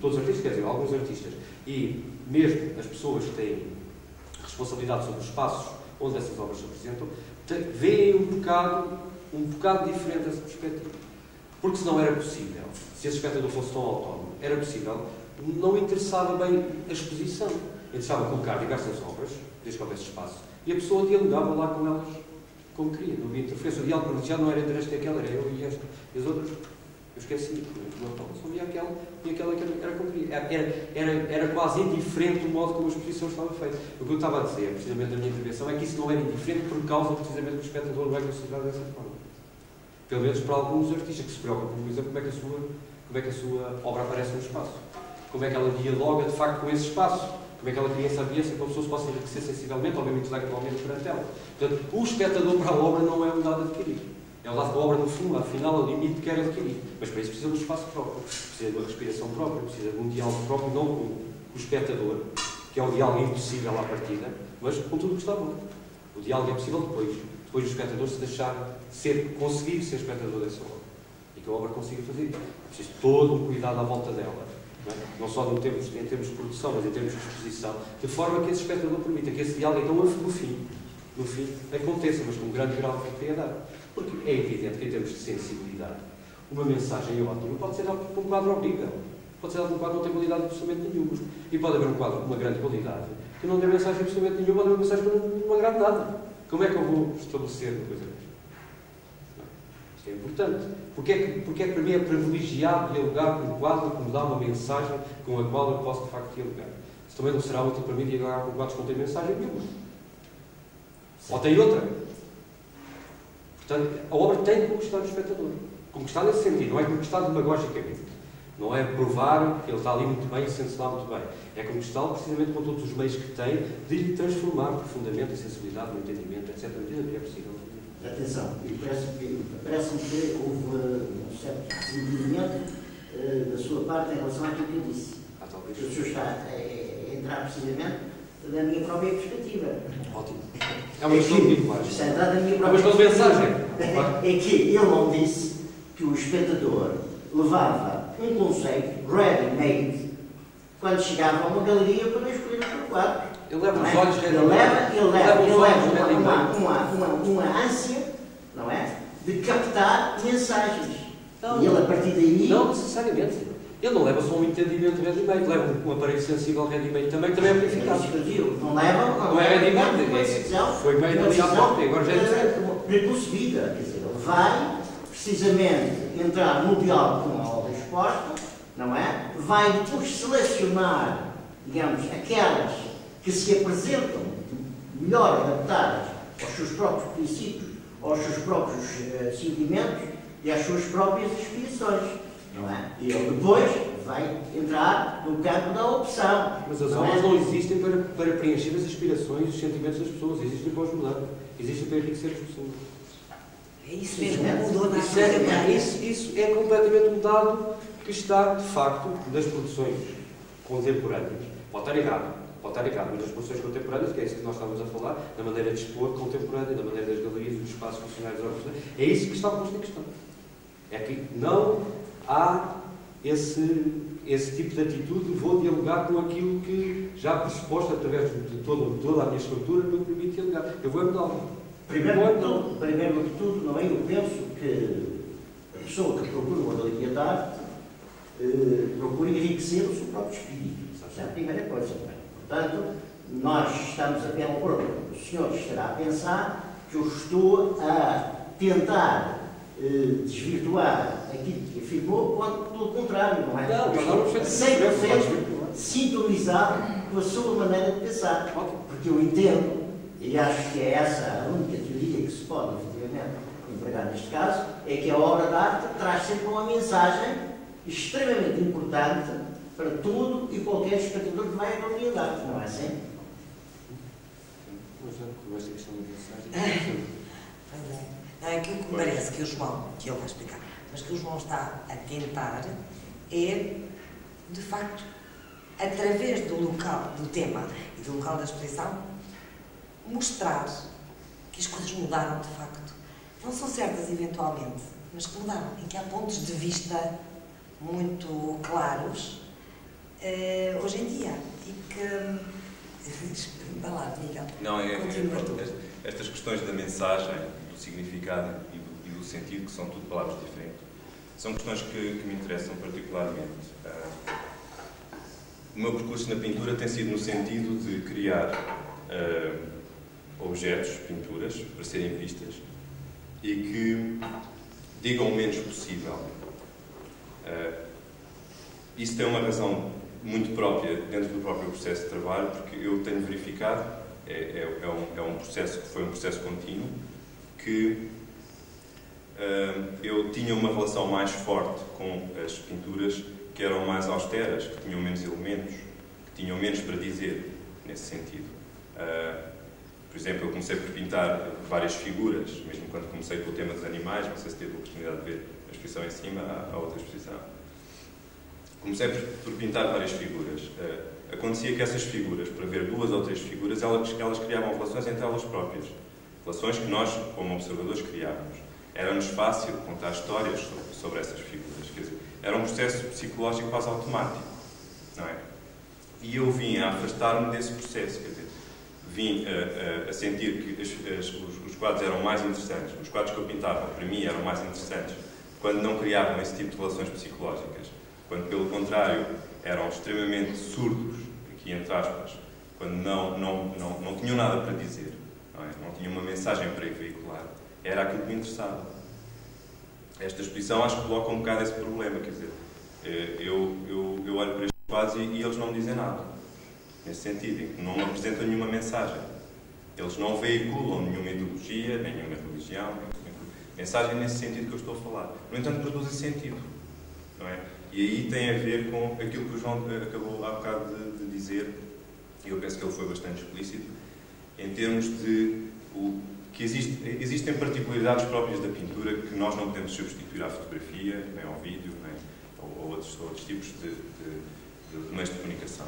todos os artistas, quer dizer, alguns artistas, e mesmo as pessoas que têm responsabilidade sobre os espaços onde essas obras se apresentam, veem um bocado, um bocado diferente essa perspectiva. Porque se não era possível, se esse espectador fosse tão autónomo, era possível, não interessava bem a exposição. Interessava colocar diversas obras, desde que houvesse espaço, e a pessoa dialogava lá com elas como queria, não havia interferência. O diálogo privilegiado não era entre esta e aquela, era eu e esta. E as outras, eu esqueci, não estava. Só havia aquela e aquela que era como queria. Era, era, era quase indiferente o modo como a exposição estava feita. O que eu estava a dizer, precisamente na minha intervenção, é que isso não era indiferente por causa, precisamente, do espectador não é considerado dessa forma. Pelo menos para alguns artistas que se preocupam, por exemplo, como é que a sua, como é que a sua obra aparece no espaço. Como é que ela dialoga, de facto, com esse espaço. Como é que ela cria essa ambiência para a pessoa se possa enriquecer sensivelmente ou mesmo intelectualmente perante ela. Portanto, o espectador para a obra não é um dado adquirido. É um dado da obra, no fundo, afinal, o limite que quer adquirir. Mas para isso precisa de um espaço próprio, precisa de uma respiração própria, precisa de um diálogo próprio, não com o espectador, que é um diálogo impossível à partida, mas com tudo o que está bom. O diálogo é possível depois, depois do espectador se deixar ser, conseguir ser espectador dessa obra. que a obra consiga fazer. É preciso todo um cuidado à volta dela. Não, é? só no termos, em termos de produção, mas em termos de exposição, de forma que esse espectador permita que esse diálogo, então, no fim, no fim, aconteça, mas com um grande grau de propriedade. Porque é evidente que, em termos de sensibilidade, uma mensagem ótima pode ser dada por um quadro horrível. Pode ser dado um quadro que não tem qualidade absolutamente nenhuma. E pode haver um quadro com uma grande qualidade que não tem mensagem absolutamente nenhuma, pode haver uma mensagem que não agrada nada. Como é que eu vou estabelecer uma coisa desta? Isto é importante. Porque é, que, porque é que para mim é privilegiado dialogar com um quadro que me dá uma mensagem com a qual eu posso de facto dialogar? Isso também não será útil para mim dialogar com quadros que não têm mensagem nenhuma. Ou tem outra. Portanto, a obra tem que conquistar o espectador. Conquistar nesse sentido, não é conquistar demagogicamente. Não é provar que ele está ali muito bem e sente-se lá muito bem. É conquistá-lo precisamente com todos os meios que tem de lhe transformar profundamente a sensibilidade, o entendimento, etc. Na medida que é possível. Atenção, parece-me parece que houve um certo desenvolvimento uh, da sua parte em relação àquilo que eu disse. Ah, talvez. O senhor está a, entrar precisamente da minha própria perspectiva. Ótimo. É uma questão de linguagem. Está a entrar da minha própria É uma questão de mensagem. É que ele não disse que o espectador levava um conceito ready-made quando chegava a uma galeria para escolher o seu quadro. Ele leva os é? olhos Ele leva, ele leva, ele leva uma, uma, uma, uma, ânsia, não é? De captar mensagens. Não, e ele, a partir daí. Não necessariamente. Ele não leva só um entendimento ready-made, leva um aparelho sensível ready-made também, que também é verificado. Não leva. Não, não é ready-made. É, foi bem ali à volta, agora já é diferente. Preconcebida. Quer dizer, ele vai precisamente entrar no diálogo com a obra exposta, não é? Vai depois selecionar, digamos, aquelas que se apresentam melhor adaptadas aos seus próprios princípios, aos seus próprios uh, sentimentos e às suas próprias aspirações. Não é? E ele depois vai entrar no campo da opção. Mas as obras é? não existem para, para preencher as aspirações e os sentimentos das pessoas, existem para ajudar, existem para enriquecer as pessoas. É isso mesmo, mudou na isso é, isso, isso é completamente mudado que está, de facto, das produções contemporâneas. Pode estar errado, pode estar errado, mas das produções contemporâneas, que é isso que nós estávamos a falar, na maneira de expor contemporânea, na maneira das galerias, dos espaços funcionários é isso que está posto em questão. É que não há esse, esse tipo de atitude, vou dialogar com aquilo que já pressuposto através de, todo, toda a minha estrutura me permite dialogar. Eu vou mudar. Primeiro, de tudo, primeiro de tudo, não é? Eu penso que a pessoa que procura uma galeria de arte eh, procura enriquecer o seu próprio espírito. Essa é a primeira coisa. É? Portanto, nós estamos a pensar, o senhor estará a pensar que eu estou a tentar eh, desvirtuar aquilo que afirmou, quando pelo contrário, não é? Não, mas não 100% sintonizado com a sua maneira de pensar. Porque eu entendo e acho que é essa a única pode, efetivamente, empregar neste caso, é que a obra de arte traz sempre uma mensagem extremamente importante para tudo e qualquer espectador que vai à galeria de arte, não é assim? Não, é aquilo que me parece que o João, que ele vai explicar, mas que o João está a tentar é, de facto, através do local, do tema e do local da exposição, mostrar que as coisas mudaram de facto. Não são certas eventualmente, mas que mudaram. E que há pontos de vista muito claros uh, hoje em dia. E que. Vai lá, Miguel. Não, é, é, estas questões da mensagem, do significado e do, e do, sentido, que são tudo palavras diferentes, são questões que, que me interessam particularmente. Uh, o meu percurso na pintura tem sido no sentido de criar. Uh, objetos, pinturas, para serem vistas e que digam o menos possível. Uh, isso tem uma razão muito própria dentro do próprio processo de trabalho, porque eu tenho verificado, é, é, é, um, é um, processo que foi um processo contínuo, que uh, eu tinha uma relação mais forte com as pinturas que eram mais austeras, que tinham menos elementos, que tinham menos para dizer, nesse sentido. Uh, por exemplo, eu comecei por pintar várias figuras, mesmo quando comecei pelo tema dos animais, não sei se teve a oportunidade de ver a exposição em cima, a, outra exposição. Comecei por, pintar várias figuras. Uh, acontecia que essas figuras, para ver duas ou três figuras, elas, elas criavam relações entre elas próprias. Relações que nós, como observadores, criávamos. Era-nos fácil contar histórias sobre, sobre essas figuras. Quer dizer, era um processo psicológico quase automático, não é? E eu vim a afastar-me desse processo, quer dizer, vim a, a, a sentir que as, as, os, os, quadros eram mais interessantes, os quadros que eu pintava, para mim, eram mais interessantes quando não criavam esse tipo de relações psicológicas, quando, pelo contrário, eram extremamente surdos, aqui entre aspas, quando não, não, não, não tinham nada para dizer, não, é? não tinham uma mensagem para veicular, era aquilo que me interessava. Esta exposição acho que coloca um bocado esse problema, quer dizer, eh, eu, eu, eu olho para estes quadros e, e eles não me dizem nada, nesse sentido, em que não apresentam nenhuma mensagem. Eles não veiculam nenhuma ideologia, nenhuma religião, mensagem nesse sentido que eu estou a falar. No entanto, produzem sentido. Não é? E aí tem a ver com aquilo que o João acabou há bocado de, de dizer, e eu penso que ele foi bastante explícito, em termos de o, que existe, existem particularidades próprias da pintura que nós não podemos substituir à fotografia, nem ao vídeo, nem, ou, ou outros, outros tipos de, de, de meios de comunicação.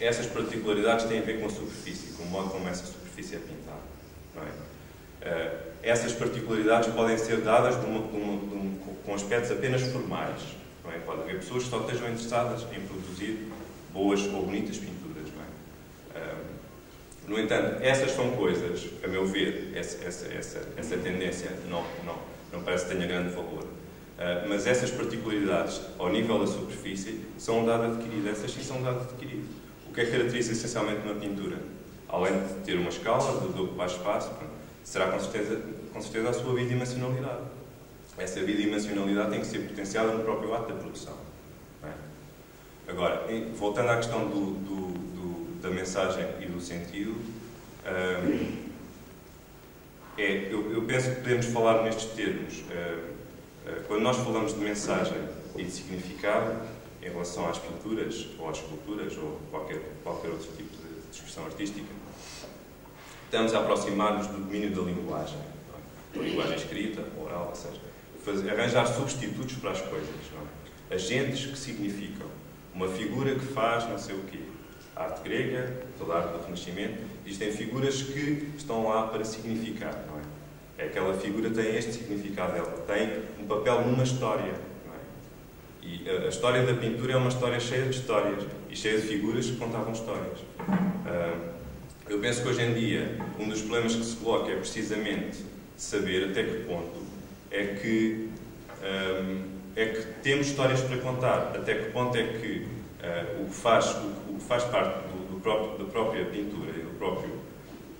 Essas particularidades têm a ver com a superfície, com o modo como essa superfície é pintada. É? Uh, essas particularidades podem ser dadas de uma, de uma, de um, com aspectos apenas formais. É? Pode haver pessoas que só estejam interessadas em produzir boas ou bonitas pinturas. É? Uh, no entanto, essas são coisas, a meu ver, essa, essa, essa, essa tendência não, não, não parece que tenha grande valor. Uh, mas essas particularidades, ao nível da superfície, são um dado adquirido. Essas sim são um dado adquirido. O que é que caracteriza essencialmente uma pintura? Além de ter uma escala, de ocupar espaço, será com certeza, com certeza a sua bidimensionalidade. Essa bidimensionalidade tem que ser potenciada no próprio ato da produção. É? Agora, voltando à questão do, do, do, da mensagem e do sentido, hum, é, eu, eu, penso que podemos falar nestes termos. Hum, quando nós falamos de mensagem e de significado, em relação às pinturas, ou às esculturas, ou qualquer, qualquer outro tipo de expressão artística, estamos a aproximar-nos do domínio da linguagem, é? da linguagem escrita, oral, ou seja, fazer, arranjar substitutos para as coisas, é? agentes que significam, uma figura que faz não sei o quê. A arte grega, toda a arte do Renascimento, existem figuras que estão lá para significar, não é? Aquela figura tem este significado, ela tem um papel numa história. E a, história da pintura é uma história cheia de histórias e cheia de figuras que contavam histórias. Eu penso que hoje em dia um dos problemas que se coloca é precisamente saber até que ponto é que, um, é que temos histórias para contar, até que ponto é que o, que faz, o, que faz parte do, do próprio, da própria pintura e do próprio,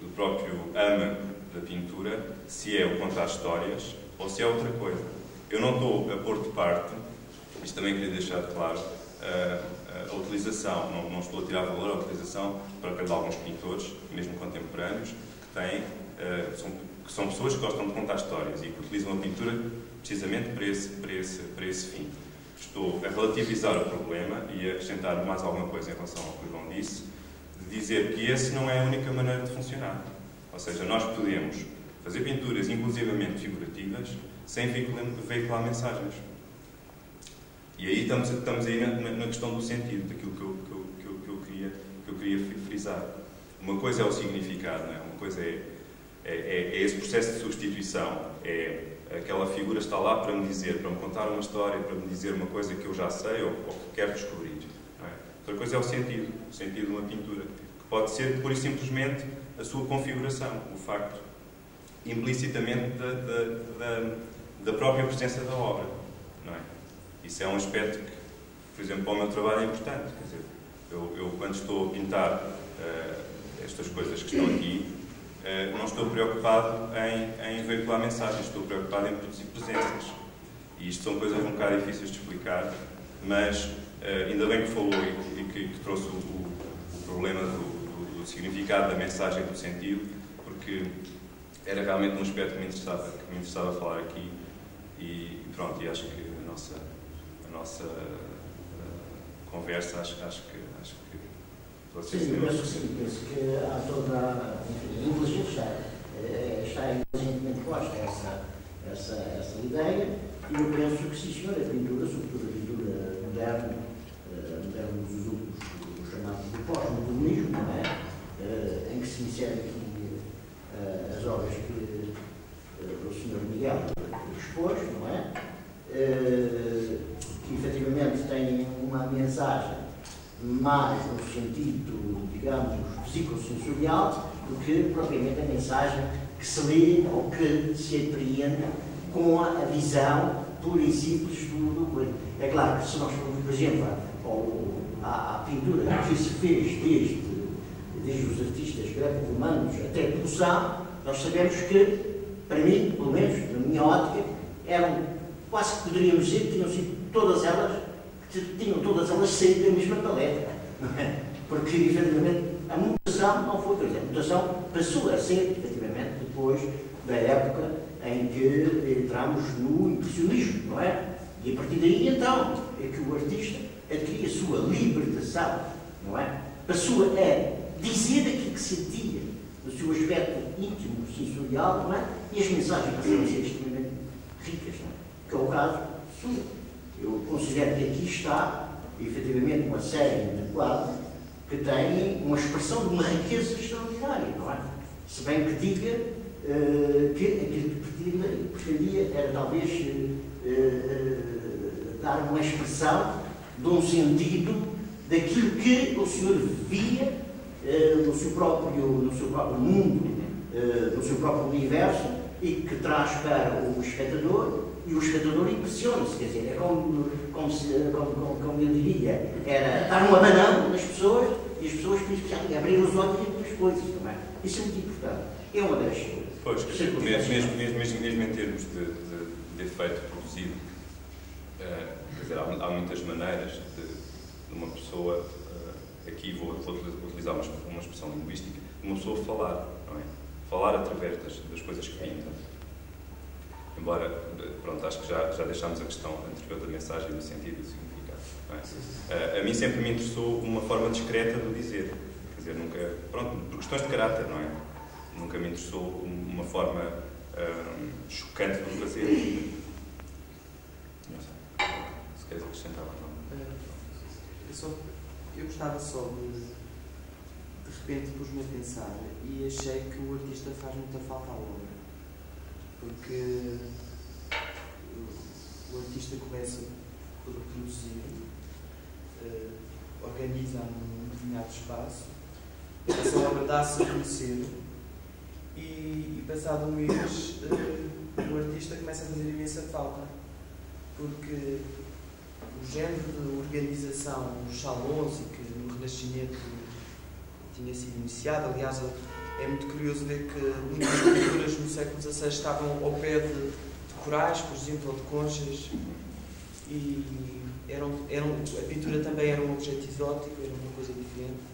do próprio âmago da pintura, se é o contar histórias ou se é outra coisa. Eu não estou a pôr de parte, isto também queria deixar claro, uh, a utilização, não, não, estou a tirar valor à utilização para cada alguns pintores, mesmo contemporâneos, que têm, uh, são, que são pessoas que gostam de contar histórias e que utilizam a pintura precisamente para esse, para esse, para esse fim. Estou a relativizar o problema e a acrescentar mais alguma coisa em relação ao que o João disse, de dizer que esse não é a única maneira de funcionar. Ou seja, nós podemos fazer pinturas inclusivamente figurativas sem veicular mensagens. E aí estamos, estamos aí na, na, questão do sentido, daquilo que eu, que, eu, que, eu, que, eu queria, que eu queria frisar. Uma coisa é o significado, não é? uma coisa é, é, é, é esse processo de substituição, é aquela figura está lá para me dizer, para me contar uma história, para me dizer uma coisa que eu já sei ou, ou que quero descobrir. É? Outra coisa é o sentido, o sentido de uma pintura, que pode ser, pura e simplesmente, a sua configuração, o facto, implicitamente, da, da, da, da própria presença da obra. Isso é um aspecto que, por exemplo, para o meu trabalho é importante. Quer dizer, eu, eu quando estou a pintar uh, estas coisas que estão aqui, uh, não estou preocupado em, em veicular mensagens, estou preocupado em produzir presenças. E isto são coisas um bocado difíceis de explicar, mas uh, ainda bem que falou e, e que, que, trouxe o, o problema do, do, do, significado da mensagem, do sentido, porque era realmente um aspecto que me interessava, que me interessava falar aqui. E pronto, e acho que a nossa nossa uh, conversa, acho, acho, que, acho que vocês Sim, penso que sim, penso que há toda, enfim, inclusive está, eh, está inteligentemente posta essa, essa, essa ideia, e eu penso que sim senhor, a pintura, sobretudo a pintura moderna, uh, moderna dos últimos, o chamado do pós-modernismo, não é? Uh, em que se inserem aqui uh, as obras que o Sr. Miguel expôs, não é? Que efetivamente tem uma mensagem mais no sentido, digamos, psicossensorial do que propriamente a mensagem que se lê ou que se apreende com a visão pura e simples do, do É claro que se nós formos, por exemplo, à, à pintura que se fez desde, desde os artistas greco-romanos até Poussin, nós sabemos que, para mim, pelo menos, na minha ótica, eram quase que poderíamos dizer que tinham sido todas elas, tinham todas elas saído da mesma paleta. Porque, efetivamente, a mutação não foi, coisa, a mutação passou a ser, efetivamente, depois da época em que entramos no impressionismo, não é? E a partir daí, então, é que o artista adquiria a sua libertação, não é? Passou a dizer aquilo que sentia, no seu aspecto íntimo, sensorial, não é? E as mensagens passaram a ser extremamente ricas, não é? Que é o caso sua. Eu considero que aqui está, efetivamente, uma série de quadros que têm uma expressão de uma riqueza extraordinária, não é? Se bem que diga uh, que aquilo que pretendia era talvez uh, dar uma expressão de um sentido daquilo que o senhor via uh, no, seu próprio, no seu próprio mundo, no seu próprio universo e que traz para o espectador e o espectador impressiona-se, quer dizer, é como, como, se, como, como, como eu diria, era dar um abanão nas pessoas e as pessoas precisam abrir os olhos e as coisas também. Isso é muito importante. É uma das Pois, mesmo, mesmo, mesmo, mesmo em termos de, de, de efeito produzido, uh, quer dizer, há, há, muitas maneiras de, de uma pessoa, uh, aqui vou, vou, utilizar uma, uma expressão linguística, de uma pessoa falar, não é? Falar através das, das coisas que pinta. Embora, pronto, acho que já, já deixámos a questão anterior da mensagem, do sentido e do significado. É? Uh, a mim sempre me interessou uma forma discreta de dizer. Quer dizer, nunca, pronto, por questões de caráter, não é? Nunca me interessou uma forma um, chocante de fazer. Não sei. Se queres acrescentar algo. Eu, só, eu gostava só de. De repente pus-me a pensar e achei que o artista faz muita falta à obra. Porque o artista começa por produzir, uh, organiza um determinado espaço, essa obra dá-se a conhecer e, e passado um mês uh, o artista começa a fazer imensa falta, porque o género de organização dos salões e que no Renascimento tinha sido iniciado, aliás, é muito curioso ver que muitas pinturas no século XVI estavam ao pé de, de corais, por exemplo, ou de conchas, e eram, eram, a pintura também era um objeto exótico, era uma coisa diferente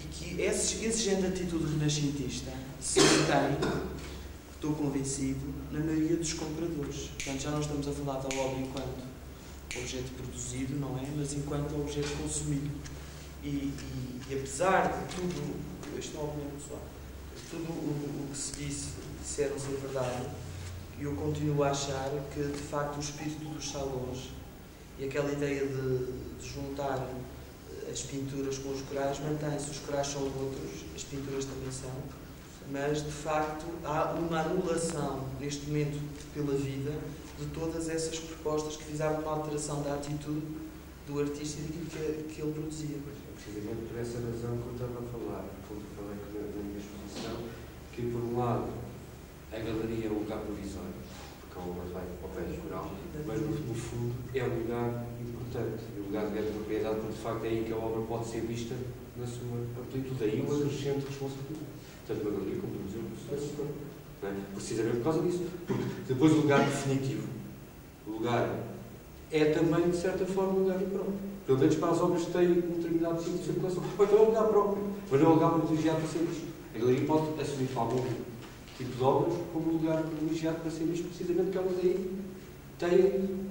e que esse, esse género de atitude renascentista se mantém, estou convencido, na maioria dos compradores. Portanto, já não estamos a falar da obra enquanto objeto produzido, não é? Mas enquanto objeto consumido. E, e, e apesar de tudo, não é opinião pessoal, tudo o, o que se disse, disseram ser verdade, eu continuo a achar que, de facto, o espírito dos salões e aquela ideia de, de juntar as pinturas com os corais mantém-se. Os corais são outros, as pinturas também são, mas de facto há uma anulação neste momento pela vida de todas essas propostas que visavam uma alteração da atitude do artista e daquilo que, que ele produzia. É precisamente por essa razão que eu estava a falar, falei na minha exposição, que por um lado a galeria é um lugar provisório, porque a obra vai ao pé do coral, mas no, fundo é um lugar importante lugar de grande propriedade, porque de facto é aí que a obra pode ser vista na sua amplitude. Daí uma crescente responsabilidade, tanto na galeria como no museu, é? precisamente por causa disso. Porque depois o lugar definitivo, o lugar é também, de certa forma, um lugar próprio. Pelo menos para as obras que têm um determinado tipo de circulação. Ou então é um lugar próprio, mas não é um lugar privilegiado para ser visto. A galeria pode assumir algum tipo de obras como um lugar privilegiado para ser visto, precisamente porque elas aí têm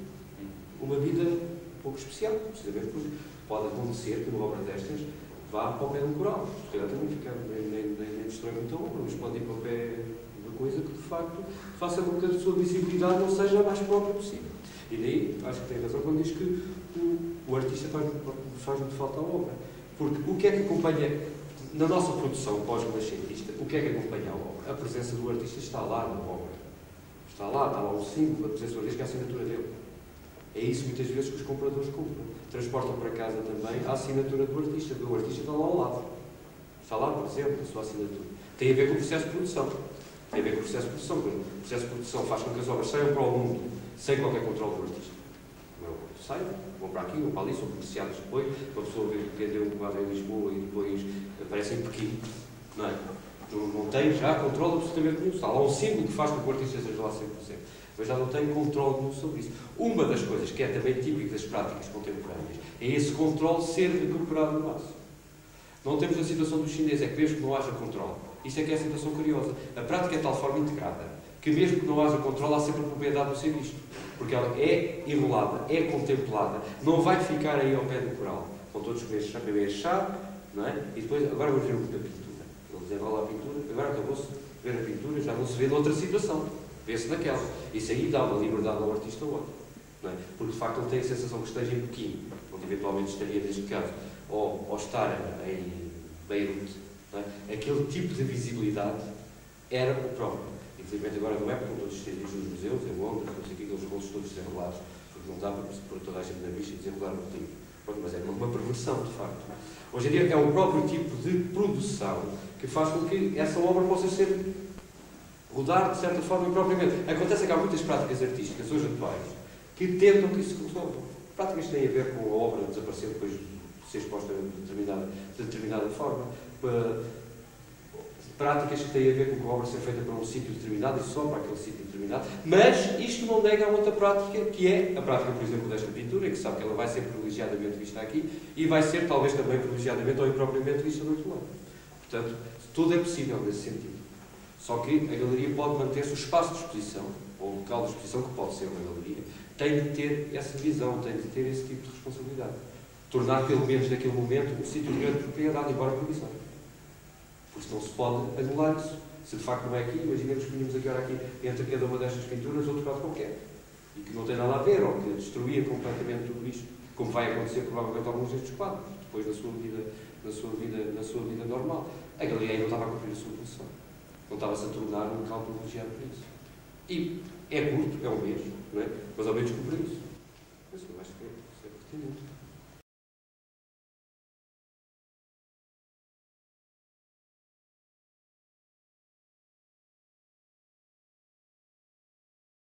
uma vida pouco especial, precisamente porque pode acontecer que uma obra destas vá para o pé de um coral. Se calhar também fica, nem, nem, nem destrói muito a obra, mas pode ir para o pé de uma coisa que de facto faça com que a sua visibilidade não seja a mais própria possível. E daí acho que tem razão quando diz que o, o artista faz, faz muito falta à obra. Porque o que é que acompanha, na nossa produção pós-renascentista, o que é que acompanha a obra? A presença do artista está lá na obra Está lá, está lá um símbolo da presença do artista, é a assinatura dele. É isso muitas vezes que os compradores compram. Transportam para casa também a assinatura do artista, o artista está lá ao lado. Está lá, por exemplo, a sua assinatura. Tem a ver com o processo de produção. Tem a ver com o processo de produção. O processo de produção faz com que as obras saiam para o mundo sem qualquer controle do artista. Sai, vão para aqui, vão para ali, são comerciados depois. Uma pessoa vender um quadro em Lisboa e depois aparece em Pequim. Não é? Não, não tem já controle absolutamente nenhum. Está lá um símbolo que faz com que o artista seja lá 100%. Mas já não tem controle nenhum sobre isso. Uma das coisas que é também típica das práticas contemporâneas é esse controle ser recuperado no máximo. Não temos a situação do chinês, é que mesmo que não haja controle. Isso é que é a situação curiosa. A prática é de tal forma integrada que mesmo que não haja controle, há sempre a propriedade do ser visto. Porque ela é enrolada, é contemplada, não vai ficar aí ao pé do coral. Vão todos comer chá, beber chá, não é? E depois, agora vamos ver o da pintura. Ele desenrola a pintura, agora acabou-se ver a pintura, já não se vê noutra situação. Vê-se naquela. Isso aí dá uma liberdade ao artista ou outro. É? Porque de facto ele tem a sensação que esteja em Pequim, onde eventualmente estaria neste caso, ou, ou estar em Beirute. É? Aquele tipo de visibilidade era o próprio. Infelizmente agora não é porque todos estejam nos museus, em Londres, não sei o que, aqueles rolos todos desenrolados, porque não dá para pôr toda a gente na bicha e desenrolar o livro. Pronto, mas é uma perversão, de facto. Hoje em dia é o próprio tipo de produção que faz com que essa obra possa ser rodar de certa forma impropriamente. Acontece que há muitas práticas artísticas hoje atuais que tentam que isso resolva. Práticas que têm a ver com a obra desaparecer depois de ser exposta de determinada, de determinada forma. Práticas que têm a ver com a obra ser feita para um sítio determinado e só para aquele sítio determinado. Mas isto não nega a outra prática, que é a prática, por exemplo, desta pintura, que sabe que ela vai ser privilegiadamente vista aqui e vai ser, talvez, também privilegiadamente ou impropriamente vista do outro lado. Portanto, tudo é possível nesse sentido. Só que a galeria pode manter-se, o espaço de exposição, ou o local de exposição, que pode ser uma galeria, tem de ter essa visão, tem de ter esse tipo de responsabilidade. Tornar, pelo menos naquele momento, um sítio de grande propriedade, embora provisório. Não se pode anular isso. Se de facto não é aqui, imaginemos que punhamos agora aqui, entre cada uma destas pinturas, outro quadro qualquer. E que não tem nada a ver, ou que destruía completamente tudo isto, como vai acontecer provavelmente alguns destes quadros, depois na sua vida, na sua vida, na sua vida normal. A galeria não estava a cumprir a sua função. Não estava-se a tornar um local privilegiado para isso. E é curto, é um mês, não é? mas ao menos cumprir isso. Mas eu acho que é, é pertinente.